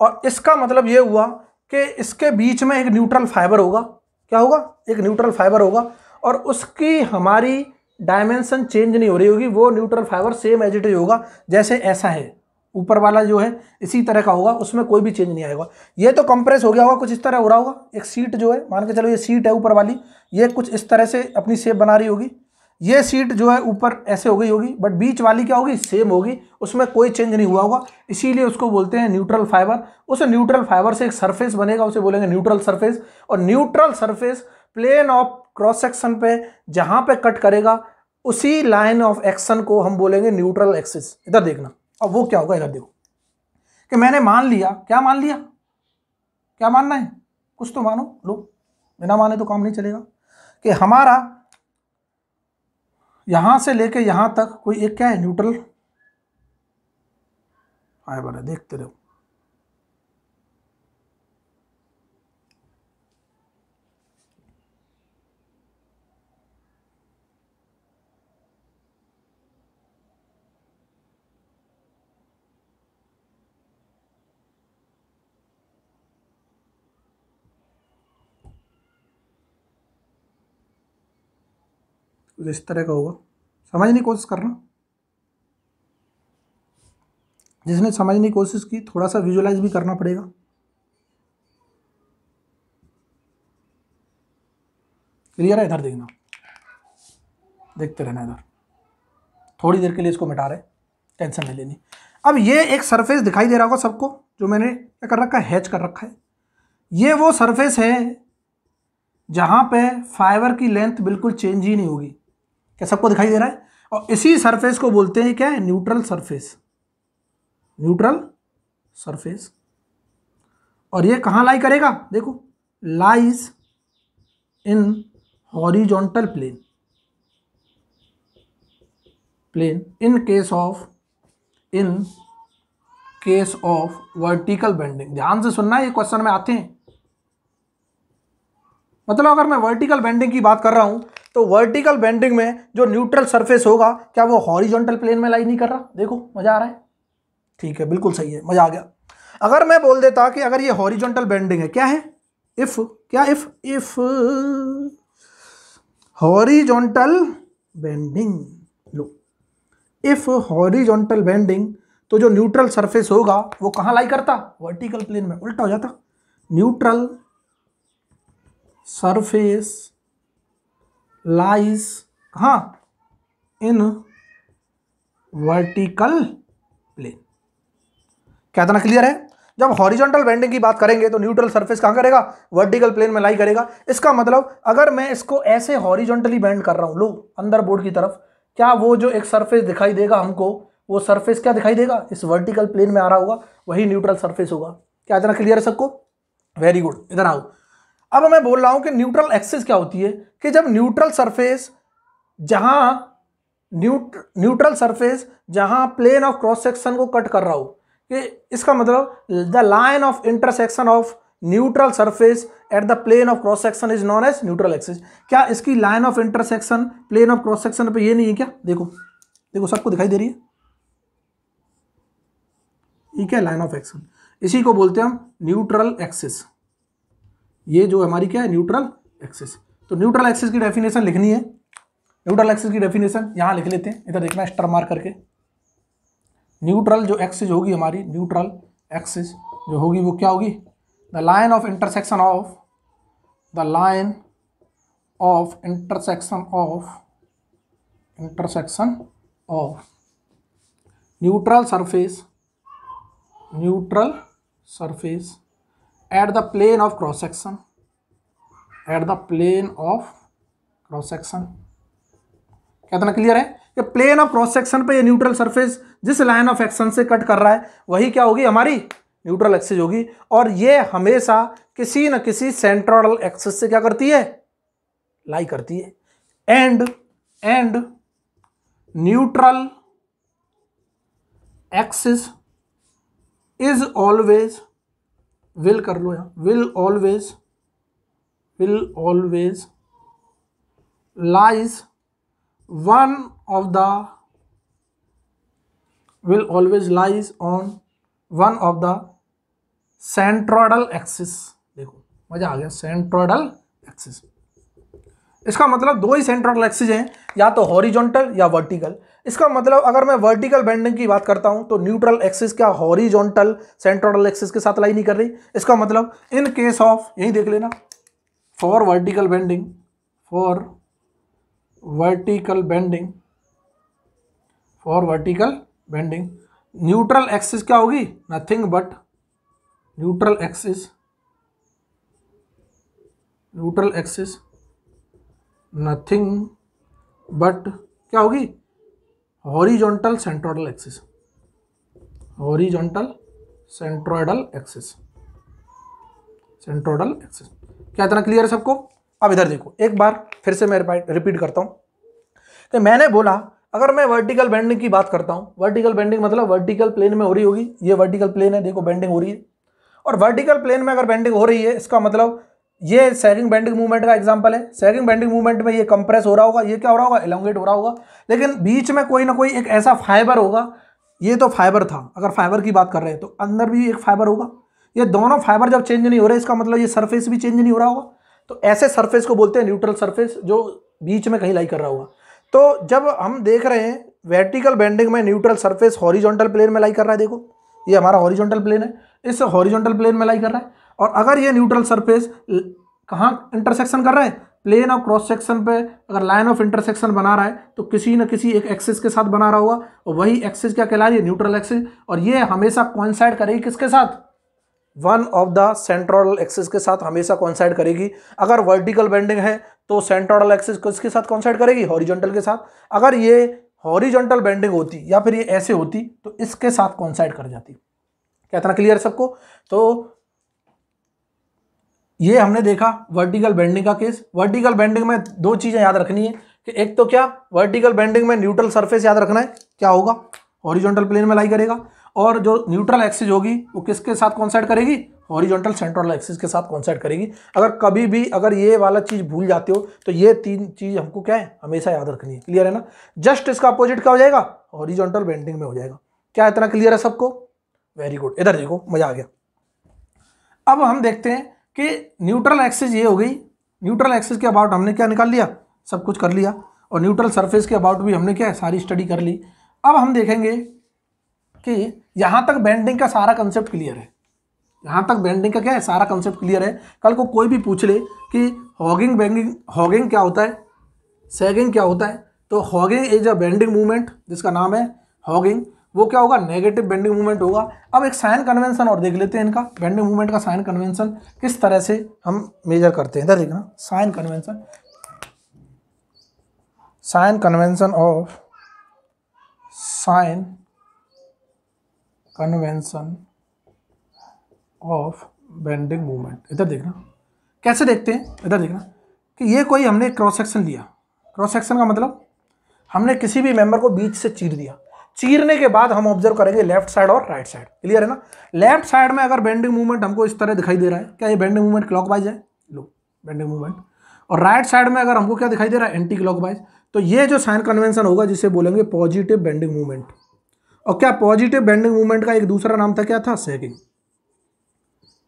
और इसका मतलब ये हुआ कि इसके बीच में एक न्यूट्रल फाइबर होगा। क्या होगा? एक न्यूट्रल फाइबर होगा। और उसकी हमारी डायमेंशन चेंज नहीं हो रही होगी। वो neutral fibre same as it is होगा, जैसे ऐसा है। ऊपर वाला जो है, इसी तरह का होगा। उसमें कोई भी चेंज नहीं आएगा। ये तो कंप्रेस हो गया होगा, कुछ इस तरह हो रहा होगा। एक सीट जो है, मान के चलो ये सीट है ऊपर वाली। ये कुछ इस तरह से अपनी सेप बना रही होगी। ये सीट जो है ऊपर ऐसे हो गई होगी बट बीच वाली क्या होगी? सेम होगी। उसमें कोई चेंज नहीं हुआ होगा। इसीलिए उसको बोलते हैं न्यूट्रल फाइबर उस न्यूट्रल फाइबर से एक सरफेस बनेगा, उसे बोलेंगे न्यूट्रल सरफेस और neutral surface plane of cross section पे जहाँ पे कट करेगा, उसी लाइन ऑफ़ एक्शन को हम बोलेंगे न्यूट्रल एक्सिस इधर देखना। और वो क्या होगा? इधर देखो। कि मैंने मान लिया। क्या मान लिया? क्या मानना है? कुछ तो मानो। लो। बिना माने तो काम नहीं चलेगा। कि हमारा यहाँ से लेके यहाँ तक कोई एक क्या है? न्यूट्रल आए बने देखते रहो। कुछ इस तरह का होगा। समझने की कोशिश करना जिसने समझने की कोशिश की थोड़ा सा विजुलाइज भी करना पड़ेगा। क्लियर है इधर देखना। देखते रहना इधर। थोड़ी देर के लिए इसको मिटा रहे टेंशन नहीं लेनी। अब ये एक सरफेस दिखाई दे रहा होगा सबको, जो मैंने क्या कर रखा है? हैच कर रखा है। ये वो सरफेस है जहाँ पे फाइबर की लेंथ बिल्कुल चेंज ही नहीं होगी। क्या सबको दिखाई दे रहा है? और इसी सरफेस को बोलते हैं क्या न्यूट्रल सरफेस न्यूट्रल सरफेस और ये कहाँ लाई करेगा? देखो lies in horizontal plane plane in case of in case of vertical bending ध्यान से सुनना, ये क्वेश्चन में आते हैं। मतलब अगर मैं वर्टिकल बेंडिंग की बात कर रहा हूँ तो वर्टिकल बेंडिंग में जो न्यूट्रल सरफेस होगा, क्या वो हॉरिजॉन्टल प्लेन में लाई नहीं कर रहा? देखो, मज़ा आ रहा है। ठीक है, बिल्कुल सही है, मज़ा आ गया। अगर मैं बोल देता कि अगर ये हॉरिजॉन्टल बेंडिंग है, क्या है? इफ़ क्या इफ़ इफ़ हॉरिजॉन्टल बेंडिंग लो। इफ़ हॉरिजॉन्टल बेंडिंग तो जो न्यूट्रल सरफेस होगा, वो कहाँ लाई करता? वर्टिकल प्लेन में, उल्टा हो जाता। न्यूट्रल सरफेस लाइज कहाँ इन वर्टिकल प्लेन। क्या इतना क्लियर है? जब हॉरिजॉन्टल बेंडिंग की बात करेंगे तो न्यूट्रल सरफेस कहाँ करेगा? वर्टिकल प्लेन में लाई करेगा। इसका मतलब अगर मैं इसको ऐसे हॉरिजॉन्टली बेंड कर रहा हूँ, लो, अंदर बोर्ड की तरफ़, क्या वो जो एक सरफेस दिखाई देगा हमको, वो सरफेस क्या दिखाई देगा? इस वर्टिकल प्लेन में आ रहा होगा, वही न्यूट्रल सरफेस होगा। क्या इतना क्लियर है सबको? वेरी गुड इधर आओ। अब मैं बोल रहा हूँ कि न्यूट्रल एक्सिस क्या होती है? कि जब न्यूट्रल सरफेस जहाँ न्यूट न्यूट्रल सरफेस जहाँ प्लेन ऑफ़ क्रॉस सेक्शन को कट कर रहा हो, कि इसका मतलब the line of intersection of neutral surface at the plane of cross section is known as neutral axis क्या इसकी line of intersection plane of cross section पे ये नहीं है क्या? देखो देखो सबको दिखाई दे रही है? ये क्या लाइन ऑफ़ एक्शन इसी को बोलते हैं हम न्यूट्रल एक्सिस ये जो हमारी क्या है न्यूट्रल एक्सेस तो न्यूट्रल एक्सेस की डेफिनेशन लिखनी है. न्यूट्रल एक्सेस की डेफिनेशन यहाँ लिख लेते हैं. इधर देखना स्टर मार करके. न्यूट्रल जो एक्सेस होगी हमारी न्यूट्रल एक्सेस जो होगी वो क्या होगी? The line of intersection of the line of intersection of intersection of neutral surface neutral surface at the plane of cross section. At the plane of cross section. कितना clear है? कि plane of cross section पे ये neutral surface जिस line of action से cut कर रहा है, वही क्या होगी? हमारी न्यूट्रल एक्सिस होगी। और ये हमेशा किसी न किसी सेंट्रल एक्सिस से क्या करती है? लाई करती है। And and neutral axis is always will कर लो यहाँ। Will always will always lies one of the will always lies on one of the centroidal axis देखो, मज़ा आ गया। सेंट्रोडल एक्सिस इसका मतलब दो ही सेंट्रोडल एक्सिस हैं, या तो हॉरिजॉन्टल या वर्टिकल इसका मतलब अगर मैं वर्टिकल बेंडिंग की बात करता हूँ तो न्यूट्रल एक्सिस क्या हॉरिजॉन्टल सेंट्रोडल एक्सिस के साथ लाई नहीं कर रही? इसका मतलब इन केस ऑफ़ यही देख लेना for vertical bending for vertical bending for vertical bending neutral axis क्या होगी? Nothing but neutral axis neutral axis nothing but क्या होगी? Horizontal centroidal axis horizontal centroidal axis centroidal axis क्या इतना क्लियर है सबको? अब इधर देखो, एक बार फिर से मैं रिपीट करता हूँ। कि मैंने बोला, अगर मैं वर्टिकल बेंडिंग की बात करता हूँ वर्टिकल बेंडिंग मतलब वर्टिकल प्लेन में हो रही होगी। ये वर्टिकल प्लेन है, देखो बेंडिंग हो रही है। और वर्टिकल प्लेन में अगर बेंडिंग हो रही है, इसका मतलब ये सैगिंग बेंडिंग मूवमेंट का एग्जांपल है। सैगिंग बेंडिंग मूवमेंट में ये कंप्रेस हो रहा होगा, ये क्या हो रहा होगा? एलोंगेट हो रहा होगा। लेकिन बीच में कोई ना कोई एक ऐसा फाइबर होगा, ये तो फाइबर था, अगर फाइबर की बात कर रहे हैं तो। अंदर भी एक फाइबर होगा। ये दोनों फाइबर जब चेंज नहीं हो रहे, इसका मतलब ये सरफेस भी चेंज नहीं हो रहा होगा। तो ऐसे सरफेस को बोलते हैं न्यूट्रल सरफेस जो बीच में कहीं लाई कर रहा होगा। तो जब हम देख रहे हैं वर्टिकल बेंडिंग में न्यूट्रल सरफेस हॉरिजॉन्टल प्लेन में लाई कर रहा है, देखो। ये हमारा हॉरिजॉन्टल प्लेन है। इस हॉरिजॉन्टल प्लेन में लाई कर रहा है। और अगर ये न्यूट्रल सरफेस कहाँ इंटरसेक्शन कर रहा है? प्लेन ऑफ़ क्रॉस सेक्शन पे अगर लाइन ऑफ़ इंटरसेक्शन बना रहा है तो किसी न किसी एक एक्सिस के साथ बना रहा होगा। और वही एक्सिस क्या कहला रही है? न्यूट्रल एक्सिस और ये हमेशा कॉन्साइड करेगी किसके साथ? One of the central axis के साथ हमेशा कॉन्साइड करेगी। अगर वर्टिकल बेंडिंग है तो सेंट्रल एक्सिस किसके साथ कॉन्साइड करेगी? हॉरिजॉन्टल के साथ। अगर ये हॉरिजॉन्टल बेंडिंग होती या फिर ये ऐसे होती तो इसके साथ कॉन्साइड कर जाती। क्या इतना क्लियर सबको? तो ये हमने देखा वर्टिकल बेंडिंग का केस वर्टिकल बेंडिंग में दो चीज़ें याद रखनी है कि एक तो क्या वर्टिकल बेंडिंग में न्यूट्रल सरफेस याद रखना है, क्या होगा? हॉरिजॉन्टल प्लेन में लाई करेगा। और जो न्यूट्रल एक्सिस होगी, वो किसके साथ कॉन्साइड करेगी? हॉरिजॉन्टल सेंट्रल एक्सिस के साथ कॉन्साइड करेगी। अगर कभी भी, अगर ये वाला चीज़ भूल जाते हो तो ये तीन चीज़ हमको क्या है? हमेशा याद रखनी है। क्लियर है ना? जस्ट इसका अपोजिट क्या हो जाएगा? हॉरिजॉन्टल बेंडिंग में हो जाएगा। क्या इतना क्लियर है सबको? वेरी गुड इधर देखो, मज़ा आ गया। अब हम देखते हैं कि न्यूट्रल एक्सिस ये हो गई। न्यूट्रल एक्सिस के अबाउट हमने क्या निकाल लिया? सब कुछ कर लिया। और न्यूट्रल सरफेस के अबाउट भी हमने क्या सारी स्टडी कर ली। अब हम देखेंगे कि यहाँ तक बेंडिंग का सारा कंसेप्ट क्लियर है। यहाँ तक बेंडिंग का क्या है? सारा कंसेप्ट क्लियर है। कल को कोई भी पूछ ले कि हॉगिंग बेंगिंग हॉगिंग क्या होता है? सैगिंग क्या होता है? तो hogging is a bending movement जिसका नाम है हॉगिंग वो क्या होगा? नेगेटिव बेंडिंग मूवमेंट होगा। अब एक साइन कन्वेंशन और देख लेते हैं इनका। बेंडिंग मूवमेंट का साइन कन्वेंशन किस तरह से हम मेजर करते हैं? इधर देखना। Sign convention sign convention of sign convention of bending movement इधर देखना। कैसे देखते हैं? इधर देखना। कि ये कोई हमने क्रॉस सेक्शन लिया। क्रॉस सेक्शन का मतलब हमने किसी भी मेंबर को बीच से चीर दिया। चीरने के बाद हम ऑब्ज़र्व करेंगे लेफ़्ट साइड और राइट साइड क्लियर है ना? लेफ़्ट साइड में अगर बेंडिंग मूवमेंट हमको इस तरह दिखाई दे रहा है, क्या ये बेंडिंग मूवमेंट क्लॉकवाइज है? लो बेंडिंग मूवमेंट और राइट साइड में अगर हमको क्या दिखाई दे रहा है? एंटी क्लॉकवाइज तो ये जो साइन कन्वेंशन होगा, जिसे बोलेंगे पॉजिटिव बेंडिंग मूवमेंट और क्या पॉजिटिव बेंडिंग मूवमेंट का एक दूसरा नाम था, क्या था? सेगिंग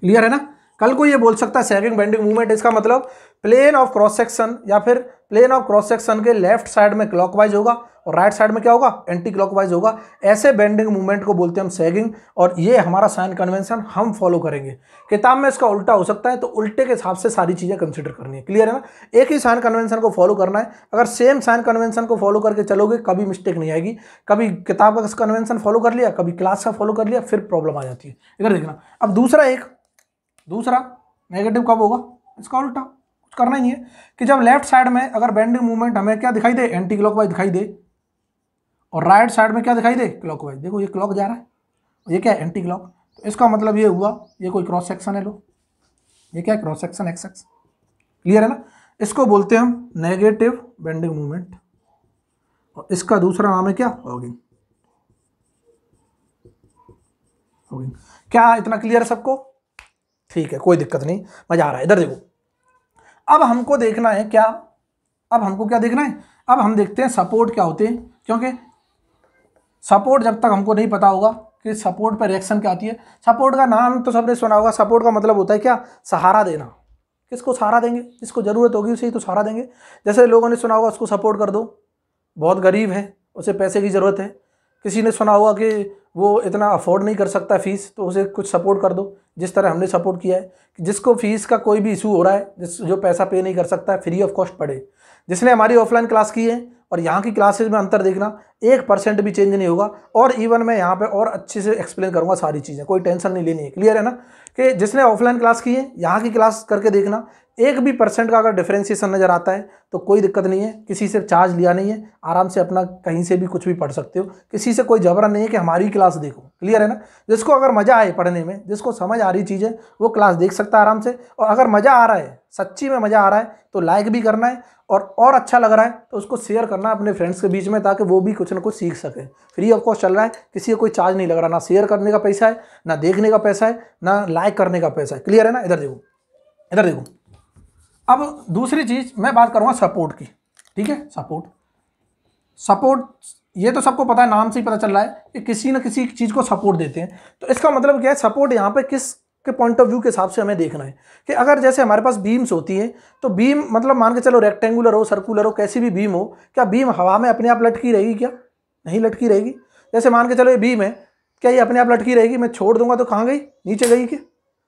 क्लियर है ना? कल को ये बोल सकता है सेगिंग बेंडिंग मूवमेंट इसका मतलब प्लेन ऑफ़ क्रॉस सेक्शन या फिर प्लेन ऑफ़ क्रॉस सेक्शन के लेफ़्ट साइड में क्लॉकवाइज होगा और राइट साइड में क्या होगा? एंटी क्लॉकवाइज होगा। ऐसे बेंडिंग मूवमेंट को बोलते हैं हम सैगिंग और ये हमारा साइन कन्वेंशन हम फॉलो करेंगे। किताब में इसका उल्टा हो सकता है तो उल्टे के हिसाब से सारी चीज़ें कंसिडर करनी है। क्लियर है ना? एक ही साइन कन्वेंशन को फॉलो करना है। अगर सेम साइन कन्वेंशन को फॉलो करके चलोगे, कभी मिस्टेक नहीं आएगी। कभी किताब का कन्वेंशन फॉलो कर लिया, कभी क्लास का फॉलो कर लिया, फिर प्रॉब्लम आ जाती है। इधर देखना। अब दूसरा एक दूसरा नेगेटिव कब होगा? इसका उल्टा, कुछ करना ही है। कि जब लेफ़्ट साइड में अगर बेंडिंग मूवमेंट हमें क्या दिखाई दे? एंटी क्लॉकवाइज दिखाई दे। और राइट साइड में क्या दिखाई दे? क्लॉकवाइज देखो, ये क्लॉक जा रहा है। ये क्या है? एंटी क्लॉक तो इसका मतलब ये हुआ, ये कोई क्रॉस सेक्शन है लो। ये क्या है? Cross section X X clear है ना? इसको बोलते हैं हम नेगेटिव बेंडिंग मूवमेंट और इसका दूसरा नाम है क्या? हॉगिंग हॉगिंग क्या इतना क्लियर है सबको? ठीक है, कोई दिक्कत नहीं, मज़ा आ रहा है। इधर देखो। अब हमको देखना है क्या? अब हमको क्या देखना है? अब हम देखते हैं सपोर्ट क्या होते हैं, क्योंकि सपोर्ट जब तक हमको नहीं पता होगा कि सपोर्ट पर रिएक्शन क्या आती है। सपोर्ट का नाम तो सबने सुना होगा। सपोर्ट का मतलब होता है क्या? सहारा देना। किसको सहारा देंगे? जिसको ज़रूरत होगी उसे ही तो सहारा देंगे। जैसे लोगों ने सुना होगा, उसको सपोर्ट कर दो। बहुत गरीब है, उसे पैसे की ज़रूरत है। किसी ने सुना होगा कि वो इतना अफोर्ड नहीं कर सकता फ़ीस तो उसे कुछ सपोर्ट कर दो। जिस तरह हमने सपोर्ट किया है कि जिसको फ़ीस का कोई भी इशू हो रहा है, जिस, जो पैसा पे नहीं कर सकता है फ्री ऑफ़ कॉस्ट पढ़े जिसने हमारी ऑफलाइन क्लास की है और यहाँ की क्लासेज में अंतर देखना, एक परसेंट भी चेंज नहीं होगा और इवन मैं यहाँ पे और अच्छे से एक्सप्लेन करूँगा सारी चीज़ें, कोई टेंशन नहीं लेनी है क्लियर है ना? कि जिसने ऑफलाइन क्लास की है, यहाँ की क्लास करके देखना, एक भी परसेंट का अगर डिफ्रेंशिएशन नज़र आता है तो कोई दिक्कत नहीं है, किसी से चार्ज लिया नहीं है, आराम से अपना कहीं से भी कुछ भी पढ़ सकते हो, किसी से कोई जबरन नहीं है कि हमारी क्लास देखो क्लियर है ना? जिसको अगर मज़ा आए पढ़ने में, जिसको समझ आ रही चीज़ है वो क्लास देख सकता है आराम से, और अगर मज़ा आ रहा है सच्ची में मज़ा आ रहा है तो लाइक भी करना है और और अच्छा लग रहा है तो उसको शेयर करना अपने फ्रेंड्स के बीच में ताकि वो भी कुछ ना कुछ सीख सके। फ्री ऑफ़ कॉस्ट चल रहा है, किसी को कोई चार्ज नहीं लग रहा, ना शेयर करने का पैसा है, ना देखने का पैसा है, ना लाइक करने का पैसा है। क्लियर है ना? इधर देखो इधर देखो। अब दूसरी चीज़, मैं बात करूँगा सपोर्ट की। ठीक है? सपोर्ट सपोर्ट ये तो सबको पता है, नाम से ही पता चल रहा है कि किसी न किसी चीज़ को सपोर्ट देते हैं। तो इसका मतलब क्या है सपोर्ट यहाँ पे किस के पॉइंट ऑफ़ व्यू के हिसाब से हमें देखना है कि अगर जैसे हमारे पास बीम्स होती हैं तो बीम मतलब मान के चलो रेक्टेंगुलर हो सर्कुलर हो, कैसी भी बीम हो, क्या बीम हवा में अपने आप लटकी रहेगी क्या? नहीं लटकी रहेगी। जैसे मान के चलो ये बीम है, क्या ये अपने आप लटकी रहेगी? मैं छोड़ दूँगा तो कहाँ गई? नीचे गई क्या?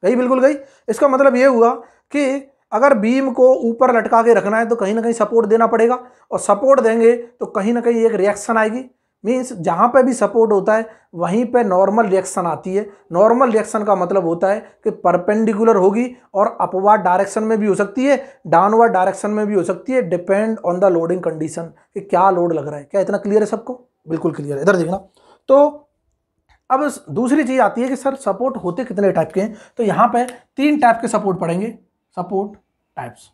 गई, बिल्कुल गई। इसका मतलब ये हुआ कि अगर बीम को ऊपर लटका के रखना है तो कहीं ना कहीं सपोर्ट देना पड़ेगा। और सपोर्ट देंगे तो कहीं ना कहीं एक रिएक्शन आएगी। मीन्स जहाँ पे भी सपोर्ट होता है, वहीं पे नॉर्मल रिएक्शन आती है। नॉर्मल रिएक्शन का मतलब होता है कि परपेंडिकुलर होगी और अपवाद डायरेक्शन में भी हो सकती है डाउनवर्ड डायरेक्शन में भी हो सकती है depend on the loading condition कि क्या लोड लग रहा है। क्या इतना क्लियर है सबको? बिल्कुल क्लियर है। इधर देखना। तो अब दूसरी चीज़ आती है कि सर सपोर्ट होते कितने टाइप के हैं? तो यहाँ पर तीन टाइप के सपोर्ट पड़ेंगे। सपोर्ट टाइप्स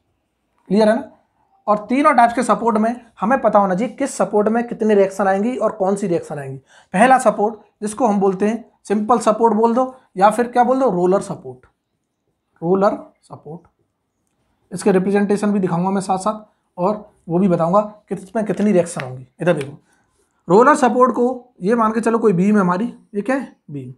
क्लियर है ना? और तीनों टाइप्स के सपोर्ट में हमें पता होना चाहिए किस सपोर्ट में कितनी रिएक्शन आएँगी और कौन सी रिएक्शन आएँगी। पहला सपोर्ट जिसको हम बोलते हैं सिंपल सपोर्ट बोल दो या फिर क्या बोल दो? रोलर सपोर्ट रोलर सपोर्ट इसके रिप्रेजेंटेशन भी दिखाऊँगा मैं साथ साथ और वो भी बताऊँगा कि इसमें कितनी रिएक्शन होंगी। इधर देखो। रोलर सपोर्ट को ये मान के चलो कोई बीम है हमारी। ये क्या है? बीम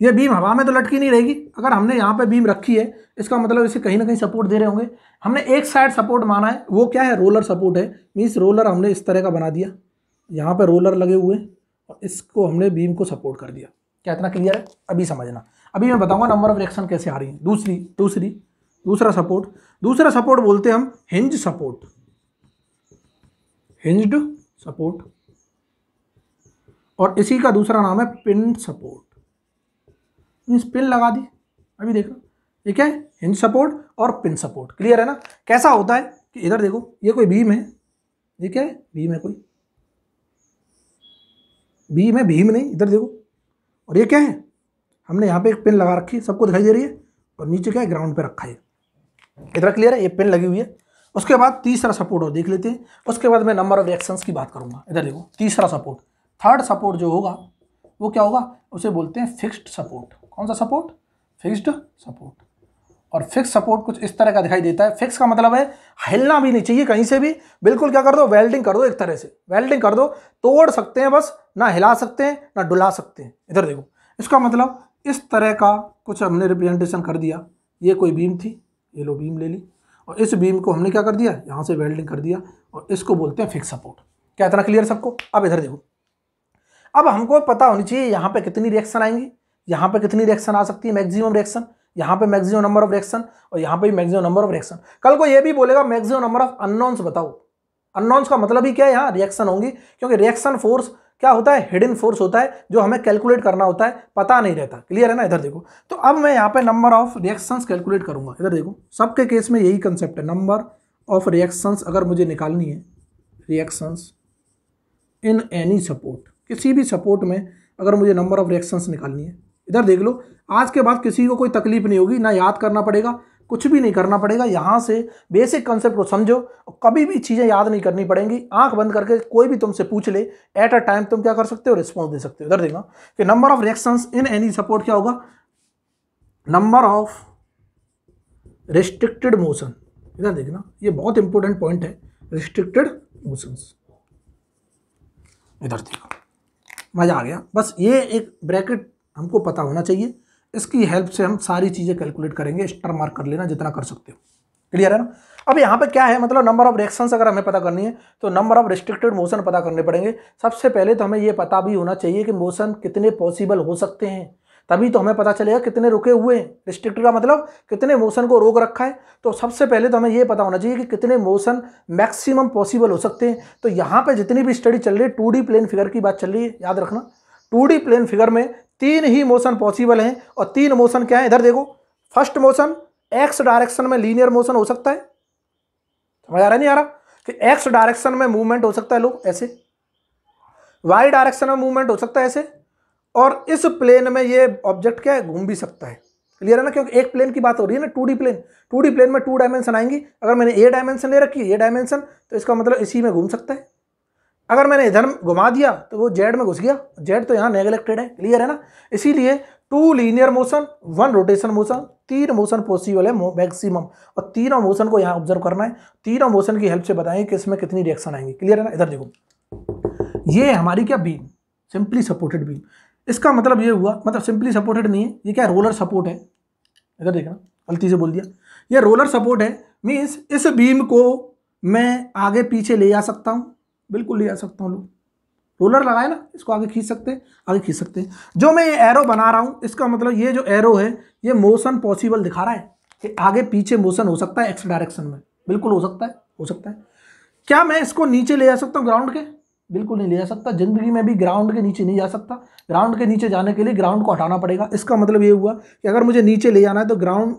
ये बीम हवा में तो लटकी नहीं रहेगी। अगर हमने यहाँ पे बीम रखी है, इसका मतलब इसे कहीं ना कहीं सपोर्ट दे रहे होंगे। हमने एक साइड सपोर्ट माना है, वो क्या है? रोलर सपोर्ट है। मीन्स रोलर हमने इस तरह का बना दिया। यहाँ पर रोलर लगे हुए और इसको हमने बीम को सपोर्ट कर दिया। क्या इतना क्लियर है? अभी समझना। अभी मैं बताऊँगा नंबर ऑफ़ रिएक्शन कैसे आ रही है। दूसरी दूसरी, दूसरा सपोर्ट दूसरा सपोर्ट बोलते हैं हम हिंज सपोर्ट हिंज्ड सपोर्ट और इसी का दूसरा नाम है पिन सपोर्ट मीन्स पिन लगा दी। अभी देखो, ये क्या है? हिंज सपोर्ट और पिन सपोर्ट क्लियर है ना? कैसा होता है कि इधर देखो, ये कोई भीम है। ठीक है? भीम है कोई। भीम है भीम नहीं। इधर देखो। और ये क्या है? हमने यहाँ पे एक पिन लगा रखी है सबको दिखाई दे रही है। और नीचे क्या है? ग्राउंड पे रखा है। इधर क्लियर है? ये पिन लगी हुई है। उसके बाद तीसरा सपोर्ट और देख लेते हैं। उसके बाद मैं नंबर ऑफ़ रिएक्शंस की बात करूँगा। इधर देखो, तीसरा सपोर्ट थर्ड सपोर्ट जो होगा, वो क्या होगा? उसे बोलते हैं फिक्स्ड सपोर्ट कौन सा सपोर्ट फिक्स्ड सपोर्ट और फिक्स सपोर्ट कुछ इस तरह का दिखाई देता है। फिक्स का मतलब है, हिलना भी नहीं चाहिए कहीं से भी। बिल्कुल क्या कर दो वेल्डिंग कर दो एक तरह से। वेल्डिंग कर दो, तोड़ सकते हैं बस, ना हिला सकते हैं, ना डुला सकते हैं। इधर देखो, इसका मतलब इस तरह का कुछ हमने रिप्रेजेंटेशन कर दिया। ये कोई बीम थी, ये लो बीम ले ली। और इस बीम को हमने क्या कर दिया? यहाँ से वेल्डिंग कर दिया। और इसको बोलते हैं फिक्स सपोर्ट क्या इतना क्लियर सबको? अब इधर देखो। अब हमको पता होनी चाहिए यहाँ पे कितनी रिएक्शन आएँगी। यहाँ पे कितनी रिएक्शन आ सकती है? मैक्सिमम रिएक्शन यहाँ पे मैक्सिमम नंबर ऑफ़ रिएक्शन और यहाँ पे भी मैक्सिमम नंबर ऑफ़ रिएक्शन कल को ये भी बोलेगा मैक्सिमम नंबर ऑफ़ अननॉन्स बताओ। अननॉन्स का मतलब ही क्या है यहाँ? रिएक्शन होंगी। क्योंकि रिएक्शन फोर्स क्या होता है? हिडन फोर्स होता है, जो हमें कैलकुलेट करना होता है, पता नहीं रहता। क्लियर है ना? इधर देखो। तो अब मैं यहाँ पे नंबर ऑफ़ रिएक्शंस कैलकुलेट करूँगा। इधर देखो। सबके केस में यही कंसेप्ट है। नंबर ऑफ़ रिएक्शंस अगर मुझे निकालनी है रिएक्शंस इन एनी सपोर्ट किसी भी सपोर्ट में अगर मुझे नंबर ऑफ़ रिएक्शंस निकालनी है इधर देख लो, आज के बाद किसी को कोई तकलीफ़ नहीं होगी, ना याद करना पड़ेगा, कुछ भी नहीं करना पड़ेगा, यहाँ से बेसिक कंसेप्ट को समझो कभी भी चीज़ें याद नहीं करनी पड़ेंगी, आँख बंद करके कोई भी तुमसे पूछ ले एट अ टाइम तुम क्या कर सकते हो रिस्पॉन्स दे सकते हो। इधर देखना कि number of reactions in any support क्या होगा? नंबर ऑफ़ रिस्ट्रिक्टेड मोशन इधर देखना, ये बहुत इंपॉर्टेंट पॉइंट है रिस्ट्रिक्टेड मोशंस इधर देखो, मज़ा आ गया। बस ये एक ब्रैकेट हमको पता होना चाहिए। इसकी हेल्प से हम सारी चीज़ें कैलकुलेट करेंगे स्टार मार्क कर लेना जितना कर सकते हो। क्लियर है ना? अब यहाँ पे क्या है? मतलब नंबर ऑफ़ रिएक्शंस अगर हमें पता करनी है तो नंबर ऑफ़ रिस्ट्रिक्टेड मोशन पता करने पड़ेंगे। सबसे पहले तो हमें ये पता भी होना चाहिए कि मोशन कितने पॉसिबल हो सकते हैं। तभी तो हमें पता चलेगा कितने रुके हुए हैं। रिस्ट्रिक्टेड का मतलब कितने मोशन को रोक रखा है। तो सबसे पहले तो हमें ये पता होना चाहिए कि कितने मोशन मैक्सिमम पॉसिबल हो सकते हैं। तो यहाँ पर जितनी भी स्टडी चल रही है टू प्लेन फिगर की बात चल रही है, याद रखना। टू प्लेन फिगर में तीन ही मोशन पॉसिबल हैं और तीन मोशन क्या है? इधर देखो। फ़र्स्ट मोशन एक्स डायरेक्शन में लीनियर मोशन हो सकता है। समझ आ रहा नहीं आ रहा? कि एक्स डायरेक्शन में मूवमेंट हो सकता है लोग, ऐसे। वाई डायरेक्शन में मूवमेंट हो सकता है ऐसे। और इस प्लेन में ये ऑब्जेक्ट क्या है? घूम भी सकता है। क्लियर है ना? क्योंकि एक प्लेन की बात हो रही है ना टू प्लेन टू प्लेन में टू डायमेंशन आएँगी। अगर मैंने ए डायमेंशन ले रखी है ए डायमेंशन तो इसका मतलब इसी में घूम सकता है। अगर मैंने इधर घुमा दिया तो वो जेड में घुस गया। जेड तो यहाँ नेगलेक्टेड है क्लियर है ना? इसीलिए two linear motion one rotation motion तीन मोशन पॉसिबल है मैक्सिमम और तीनों मोशन को यहाँ ऑब्ज़र्व करना है। तीनों मोशन की हेल्प से बताएँगे कि इसमें कितनी रिएक्शन आएँगी। क्लियर है ना? इधर देखो। ये हमारी क्या बीम सिंपली सपोर्टेड बीम इसका मतलब ये हुआ मतलब सिंपली सपोर्टेड नहीं है, ये क्या रोलर सपोर्ट है? इधर देखना, गलती से बोल दिया। ये रोलर सपोर्ट है मीन्स इस बीम को मैं आगे पीछे ले जा सकता हूँ। बिल्कुल ले जा सकता हूँ लोग। रोलर लगाए ना, इसको आगे खींच सकते हैं, आगे खींच सकते हैं। जो मैं ये एरो बना रहा हूँ, इसका मतलब ये जो एरो है, ये मोशन पॉसिबल दिखा रहा है कि आगे पीछे मोशन हो सकता है एक्स डायरेक्शन में। बिल्कुल हो सकता है, हो सकता है। क्या मैं इसको नीचे ले जा सकता हूँ ग्राउंड के? बिल्कुल नहीं ले जा सकता। ज़िंदगी में भी ग्राउंड के नीचे नहीं जा सकता। ग्राउंड के नीचे जाने के लिए ग्राउंड को हटाना पड़ेगा। इसका मतलब ये हुआ कि अगर मुझे नीचे ले जाना है तो ग्राउंड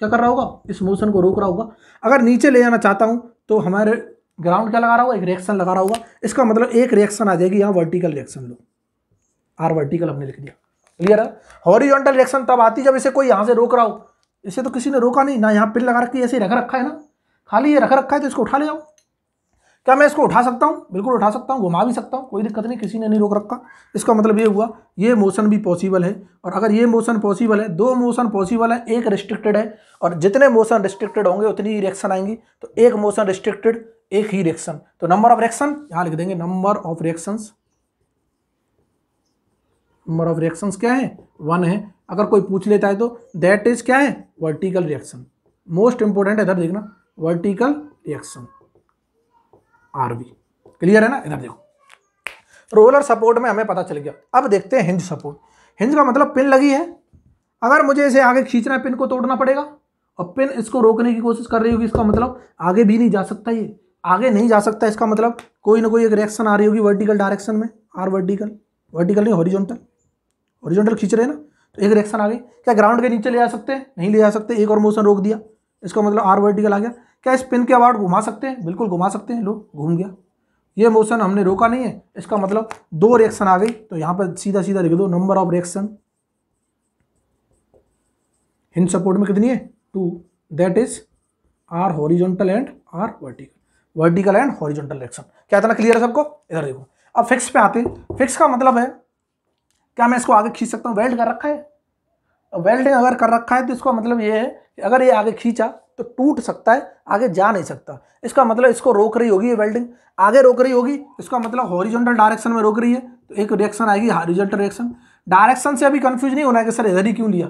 क्या कर रहा होगा? इस मोशन को रोक रहा होगा। अगर नीचे ले जाना चाहता हूँ तो हमारे ग्राउंड क्या लगा रहा होगा एक रिएक्शन लगा रहा होगा इसका मतलब एक रिएक्शन आ जाएगी, यहाँ वर्टिकल रिएक्शन लो। आर वर्टिकल हमने लिख दिया। क्लियर है? हॉरिजॉन्टल रिएक्शन तब आती जब इसे कोई यहाँ से रोक रहा हो। इसे तो किसी ने रोका नहीं, ना यहाँ पिन लगा रखी ऐसे रख रखा है ना। खाली ये रख रखा है तो इसको उठा ले जाओ क्या मैं इसको उठा सकता हूँ? बिल्कुल उठा सकता हूँ, घुमा भी सकता हूँ, कोई दिक्कत नहीं, किसी ने नहीं रोक रखा। इसका मतलब ये हुआ, ये मोशन भी पॉसिबल है। और अगर ये मोशन पॉसिबल है, दो मोशन पॉसिबल है, एक रिस्ट्रिक्टेड है। और जितने मोशन रिस्ट्रिक्टेड होंगे, उतनी ही रिएक्शन आएँगी। तो एक मोशन रिस्ट्रिक्टेड एक ही रिएक्शन तो नंबर ऑफ़ रिएक्शन यहाँ लिख देंगे number of reactions number of reactions क्या है? वन है। अगर कोई पूछ लेता है तो दैट इज़ क्या है? वर्टिकल रिएक्शन मोस्ट इंपॉर्टेंट है, इधर देखना। वर्टिकल रिएक्शन आरबी क्लियर है ना? इधर देखो। रोलर सपोर्ट में हमें पता चल गया। अब देखते हैं हिंज सपोर्ट हिंज का मतलब पिन लगी है। अगर मुझे इसे आगे खींचना है पिन को तोड़ना पड़ेगा। और पिन इसको रोकने की कोशिश कर रही होगी, इसका मतलब आगे भी नहीं जा सकता ये। आगे नहीं जा सकता, इसका मतलब कोई ना कोई एक रिएक्शन आ रही होगी वर्टिकल डायरेक्शन में। आर वर्टिकल वर्टिकल नहीं हॉरिजॉन्टल हॉरिजॉन्टल खींच रहे हैं ना? तो एक रिएक्शन आ गई। क्या ग्राउंड के नीचे ले जा सकते हैं? नहीं ले जा सकते। एक और मोशन रोक दिया। इसका मतलब आर वर्टिकल आ गया। क्या इस पिन के अवार्ड घुमा सकते हैं? बिल्कुल घुमा सकते हैं लोग, घूम गया। ये मोशन हमने रोका नहीं है, इसका मतलब दो रिएक्शन आ गई। तो यहाँ पर सीधा सीधा लिख दो number of reaction hinge support में कितनी है? Two that is R horizontal and R vertical vertical and horizontal reaction क्या इतना क्लियर है सबको? इधर देखो। अब फिक्स पे आते हैं। फिक्स का मतलब है, क्या मैं इसको आगे खींच सकता हूँ? वेल्ड कर रखा है। वेल्डिंग अगर कर रखा है तो इसका मतलब ये है अगर ये आगे खींचा तो टूट सकता है, आगे जा नहीं सकता। इसका मतलब इसको रोक रही होगी ये वेल्डिंग आगे रोक रही होगी, इसका मतलब हॉरिजॉन्टल डायरेक्शन में रोक रही है तो एक रिएक्शन आएगी हॉरिजॉन्टल रिएक्शन डायरेक्शन से अभी कंफ्यूज नहीं होना है कि, सर, इधर ही क्यों लिया?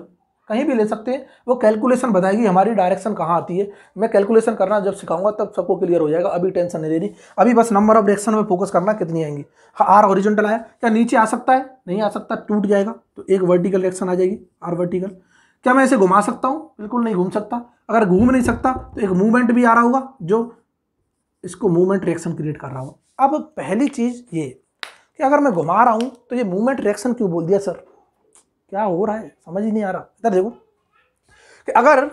कहीं भी ले सकते हैं, वो कैलकुलेशन बताएगी, हमारी डायरेक्शन कहाँ आती है? मैं कैलकुलेशन करना जब सिखाऊँगा, तब सबको क्लियर हो जाएगा, अभी टेंशन नहीं लेनी अभी बस नंबर ऑफ़ रिएक्शन में फोकस करना, कितनी आएँगी? हाँ आर ओरिजेंटल आया, क्या नीचे आ सकता है? नहीं आ सकता, टूट जाएगा तो एक वर्टिकल रिएक्शन आ जाएगी आर वर्टिकल क्या मैं इसे घुमा सकता हूँ? बिल्कुल नहीं घूम सकता। अगर घूम नहीं सकता तो एक मूवमेंट भी आ रहा होगा, जो इसको मूवमेंट रिएक्शन क्रिएट कर रहा होगा। अब पहली चीज़ ये, कि अगर मैं घुमा रहा हूँ तो ये मूवमेंट रिएक्शन क्यों बोल दिया, सर? क्या हो रहा है? समझ ही नहीं आ रहा। इधर देखो, कि अगर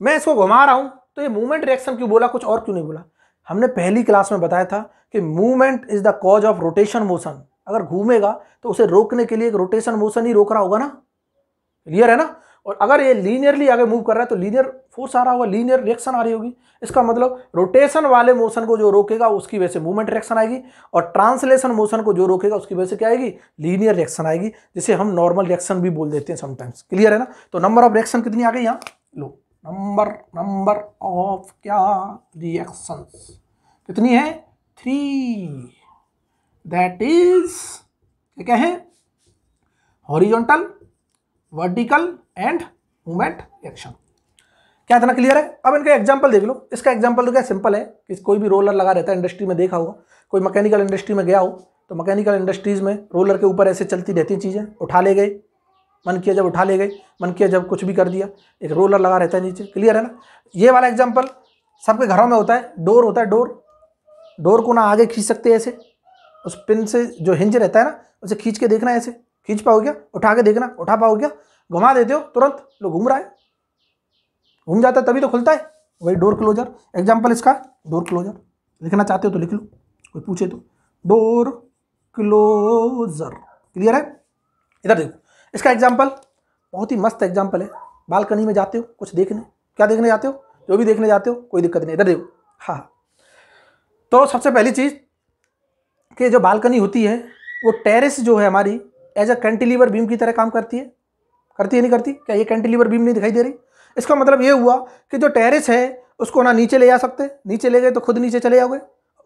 मैं इसको घुमा रहा हूँ तो ये मूवमेंट रिएक्शन क्यों बोला? कुछ और क्यों नहीं बोला? हमने पहली क्लास में बताया था कि movement is the cause of rotation motion अगर घूमेगा तो उसे रोकने के लिए एक रोटेशन मोशन ही रोक रहा होगा ना? क्लियर है ना? और अगर ये लीनियरली आगे मूव कर रहा है तो लीनियर फोर्स आ रहा होगा लीनियर रिएक्शन आ रही होगी। इसका मतलब रोटेशन वाले मोशन को जो रोकेगा, उसकी वजह से मूवमेंट रिएक्शन आएगी और ट्रांसलेशन मोशन को जो रोकेगा, उसकी वजह से क्या आएगी? लीनियर रिएक्शन आएगी, जिसे हम नॉर्मल रिएक्शन भी बोल देते हैं समटाइम्स क्लियर है ना? तो नंबर ऑफ़ रिएक्शन कितनी आ गई यहाँ? लो नंबर नंबर ऑफ़ क्या? रिएक्शन कितनी है? थ्री दैट इज़ क्या है? Horizontal vertical and movement action क्या इतना क्लियर है? अब इनका एग्ज़ाम्पल देख लो। इसका एग्ज़ाम्पल तो क्या सिंपल है कि कोई भी रोलर लगा रहता है इंडस्ट्री में, देखा होगा। कोई मैकेनिकल इंडस्ट्री में गया हो तो मैकेनिकल इंडस्ट्रीज़ में रोलर के ऊपर ऐसे चलती रहती चीज़ें, उठा ले गए। मन किया जब उठा ले गए, मन किया जब कुछ भी कर दिया, एक रोलर लगा रहता है नीचे। क्लियर है ना? ये वाला एग्ज़ाम्पल सबके घरों में होता है। डोर होता है डोर डोर को ना आगे खींच सकते ऐसे। उस पिन से जो हिंज रहता है ना, उसे खींच के देखना ऐसे। खींच पाओ क्या? उठा के देखना। उठा पाओ क्या? घुमा देते हो, तुरंत लो घूम रहा है। घूम जाता है तभी तो खुलता है। वही डोर क्लोजर एग्ज़ाम्पल इसका डोर क्लोजर लिखना चाहते हो तो लिख लो, कोई पूछे तो। डोर क्लोजर क्लियर है? इधर देखो, इसका एग्ज़ाम्पल बहुत ही मस्त एग्ज़ाम्पल है। बालकनी में जाते हो, कुछ देखने, क्या देखने जाते हो? जो भी देखने जाते हो, कोई दिक्कत नहीं। इधर देखो हाँ। तो सबसे पहली चीज़ कि जो बालकनी होती है, वो टेरेस जो है हमारी एज अ कैंटिलीवर बीम की तरह काम करती है। करती है, नहीं करती? क्या ये कैंटिलीवर बीम नहीं दिखाई दे रही? इसका मतलब ये हुआ कि जो टेरिस है, उसको ना नीचे ले जा सकते। नीचे ले गए तो खुद नीचे चले जाओगे।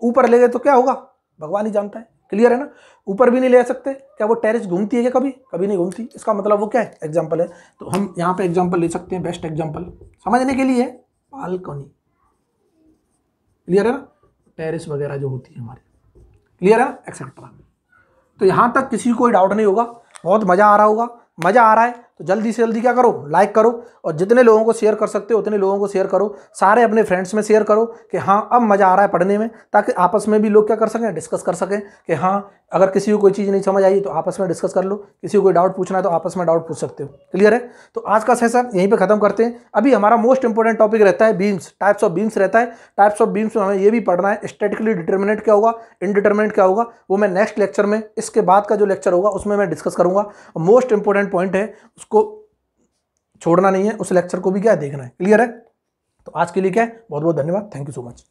ऊपर ले गए तो क्या होगा? भगवान ही जानता है। क्लियर है ना? ऊपर भी नहीं ले सकते। क्या वो टेरिस घूमती है क्या कभी? कभी नहीं घूमती। इसका मतलब वो क्या है? एग्ज़ाम्पल है। तो हम यहाँ पे एग्ज़ाम्पल ले सकते हैं बेस्ट एग्ज़ाम्पल समझने के लिए बालकनी क्लियर है ना? टेरिस वगैरह जो होती है हमारी। क्लियर है ना? एक्सेट्रा तो यहाँ तक किसी को कोई डाउट नहीं होगा। बहुत मज़ा आ रहा होगा। मज़ा आ रहा है। तो जल्दी से जल्दी क्या करो? लाइक करो और जितने लोगों को शेयर कर सकते हो, उतने लोगों को शेयर करो। सारे अपने फ्रेंड्स में शेयर करो कि हाँ अब मज़ा आ रहा है पढ़ने में, ताकि आपस में भी लोग क्या कर सकें? डिस्कस कर सकें कि हाँ अगर किसी को कोई चीज़ नहीं समझ आई तो आपस में डिस्कस कर लो। किसी को कोई डाउट पूछना है तो आपस में डाउट पूछ सकते हो। क्लियर है? तो आज का सेशन यहीं पर खत्म करते हैं। अभी हमारा मोस्ट इंपॉर्टेंट टॉपिक रहता है बीम्स टाइप्स ऑफ़ बीम्स रहता है। टाइप्स ऑफ़ बीम्स में हमें ये भी पढ़ना है स्टेटिकली डिटर्मिनेट क्या होगा इनडिटर्मिनेंट क्या होगा, वो मैं नेक्स्ट लेक्चर में, इसके बाद का जो लेक्चर होगा, उसमें मैं डिस्कस करूँगा। मोस्ट इंपॉर्टेंट पॉइंट है उसको छोड़ना नहीं है, उस लेक्चर को भी क्या देखना है। क्लियर है? तो आज के लिए क्या है? बहुत बहुत धन्यवाद। Thank you so much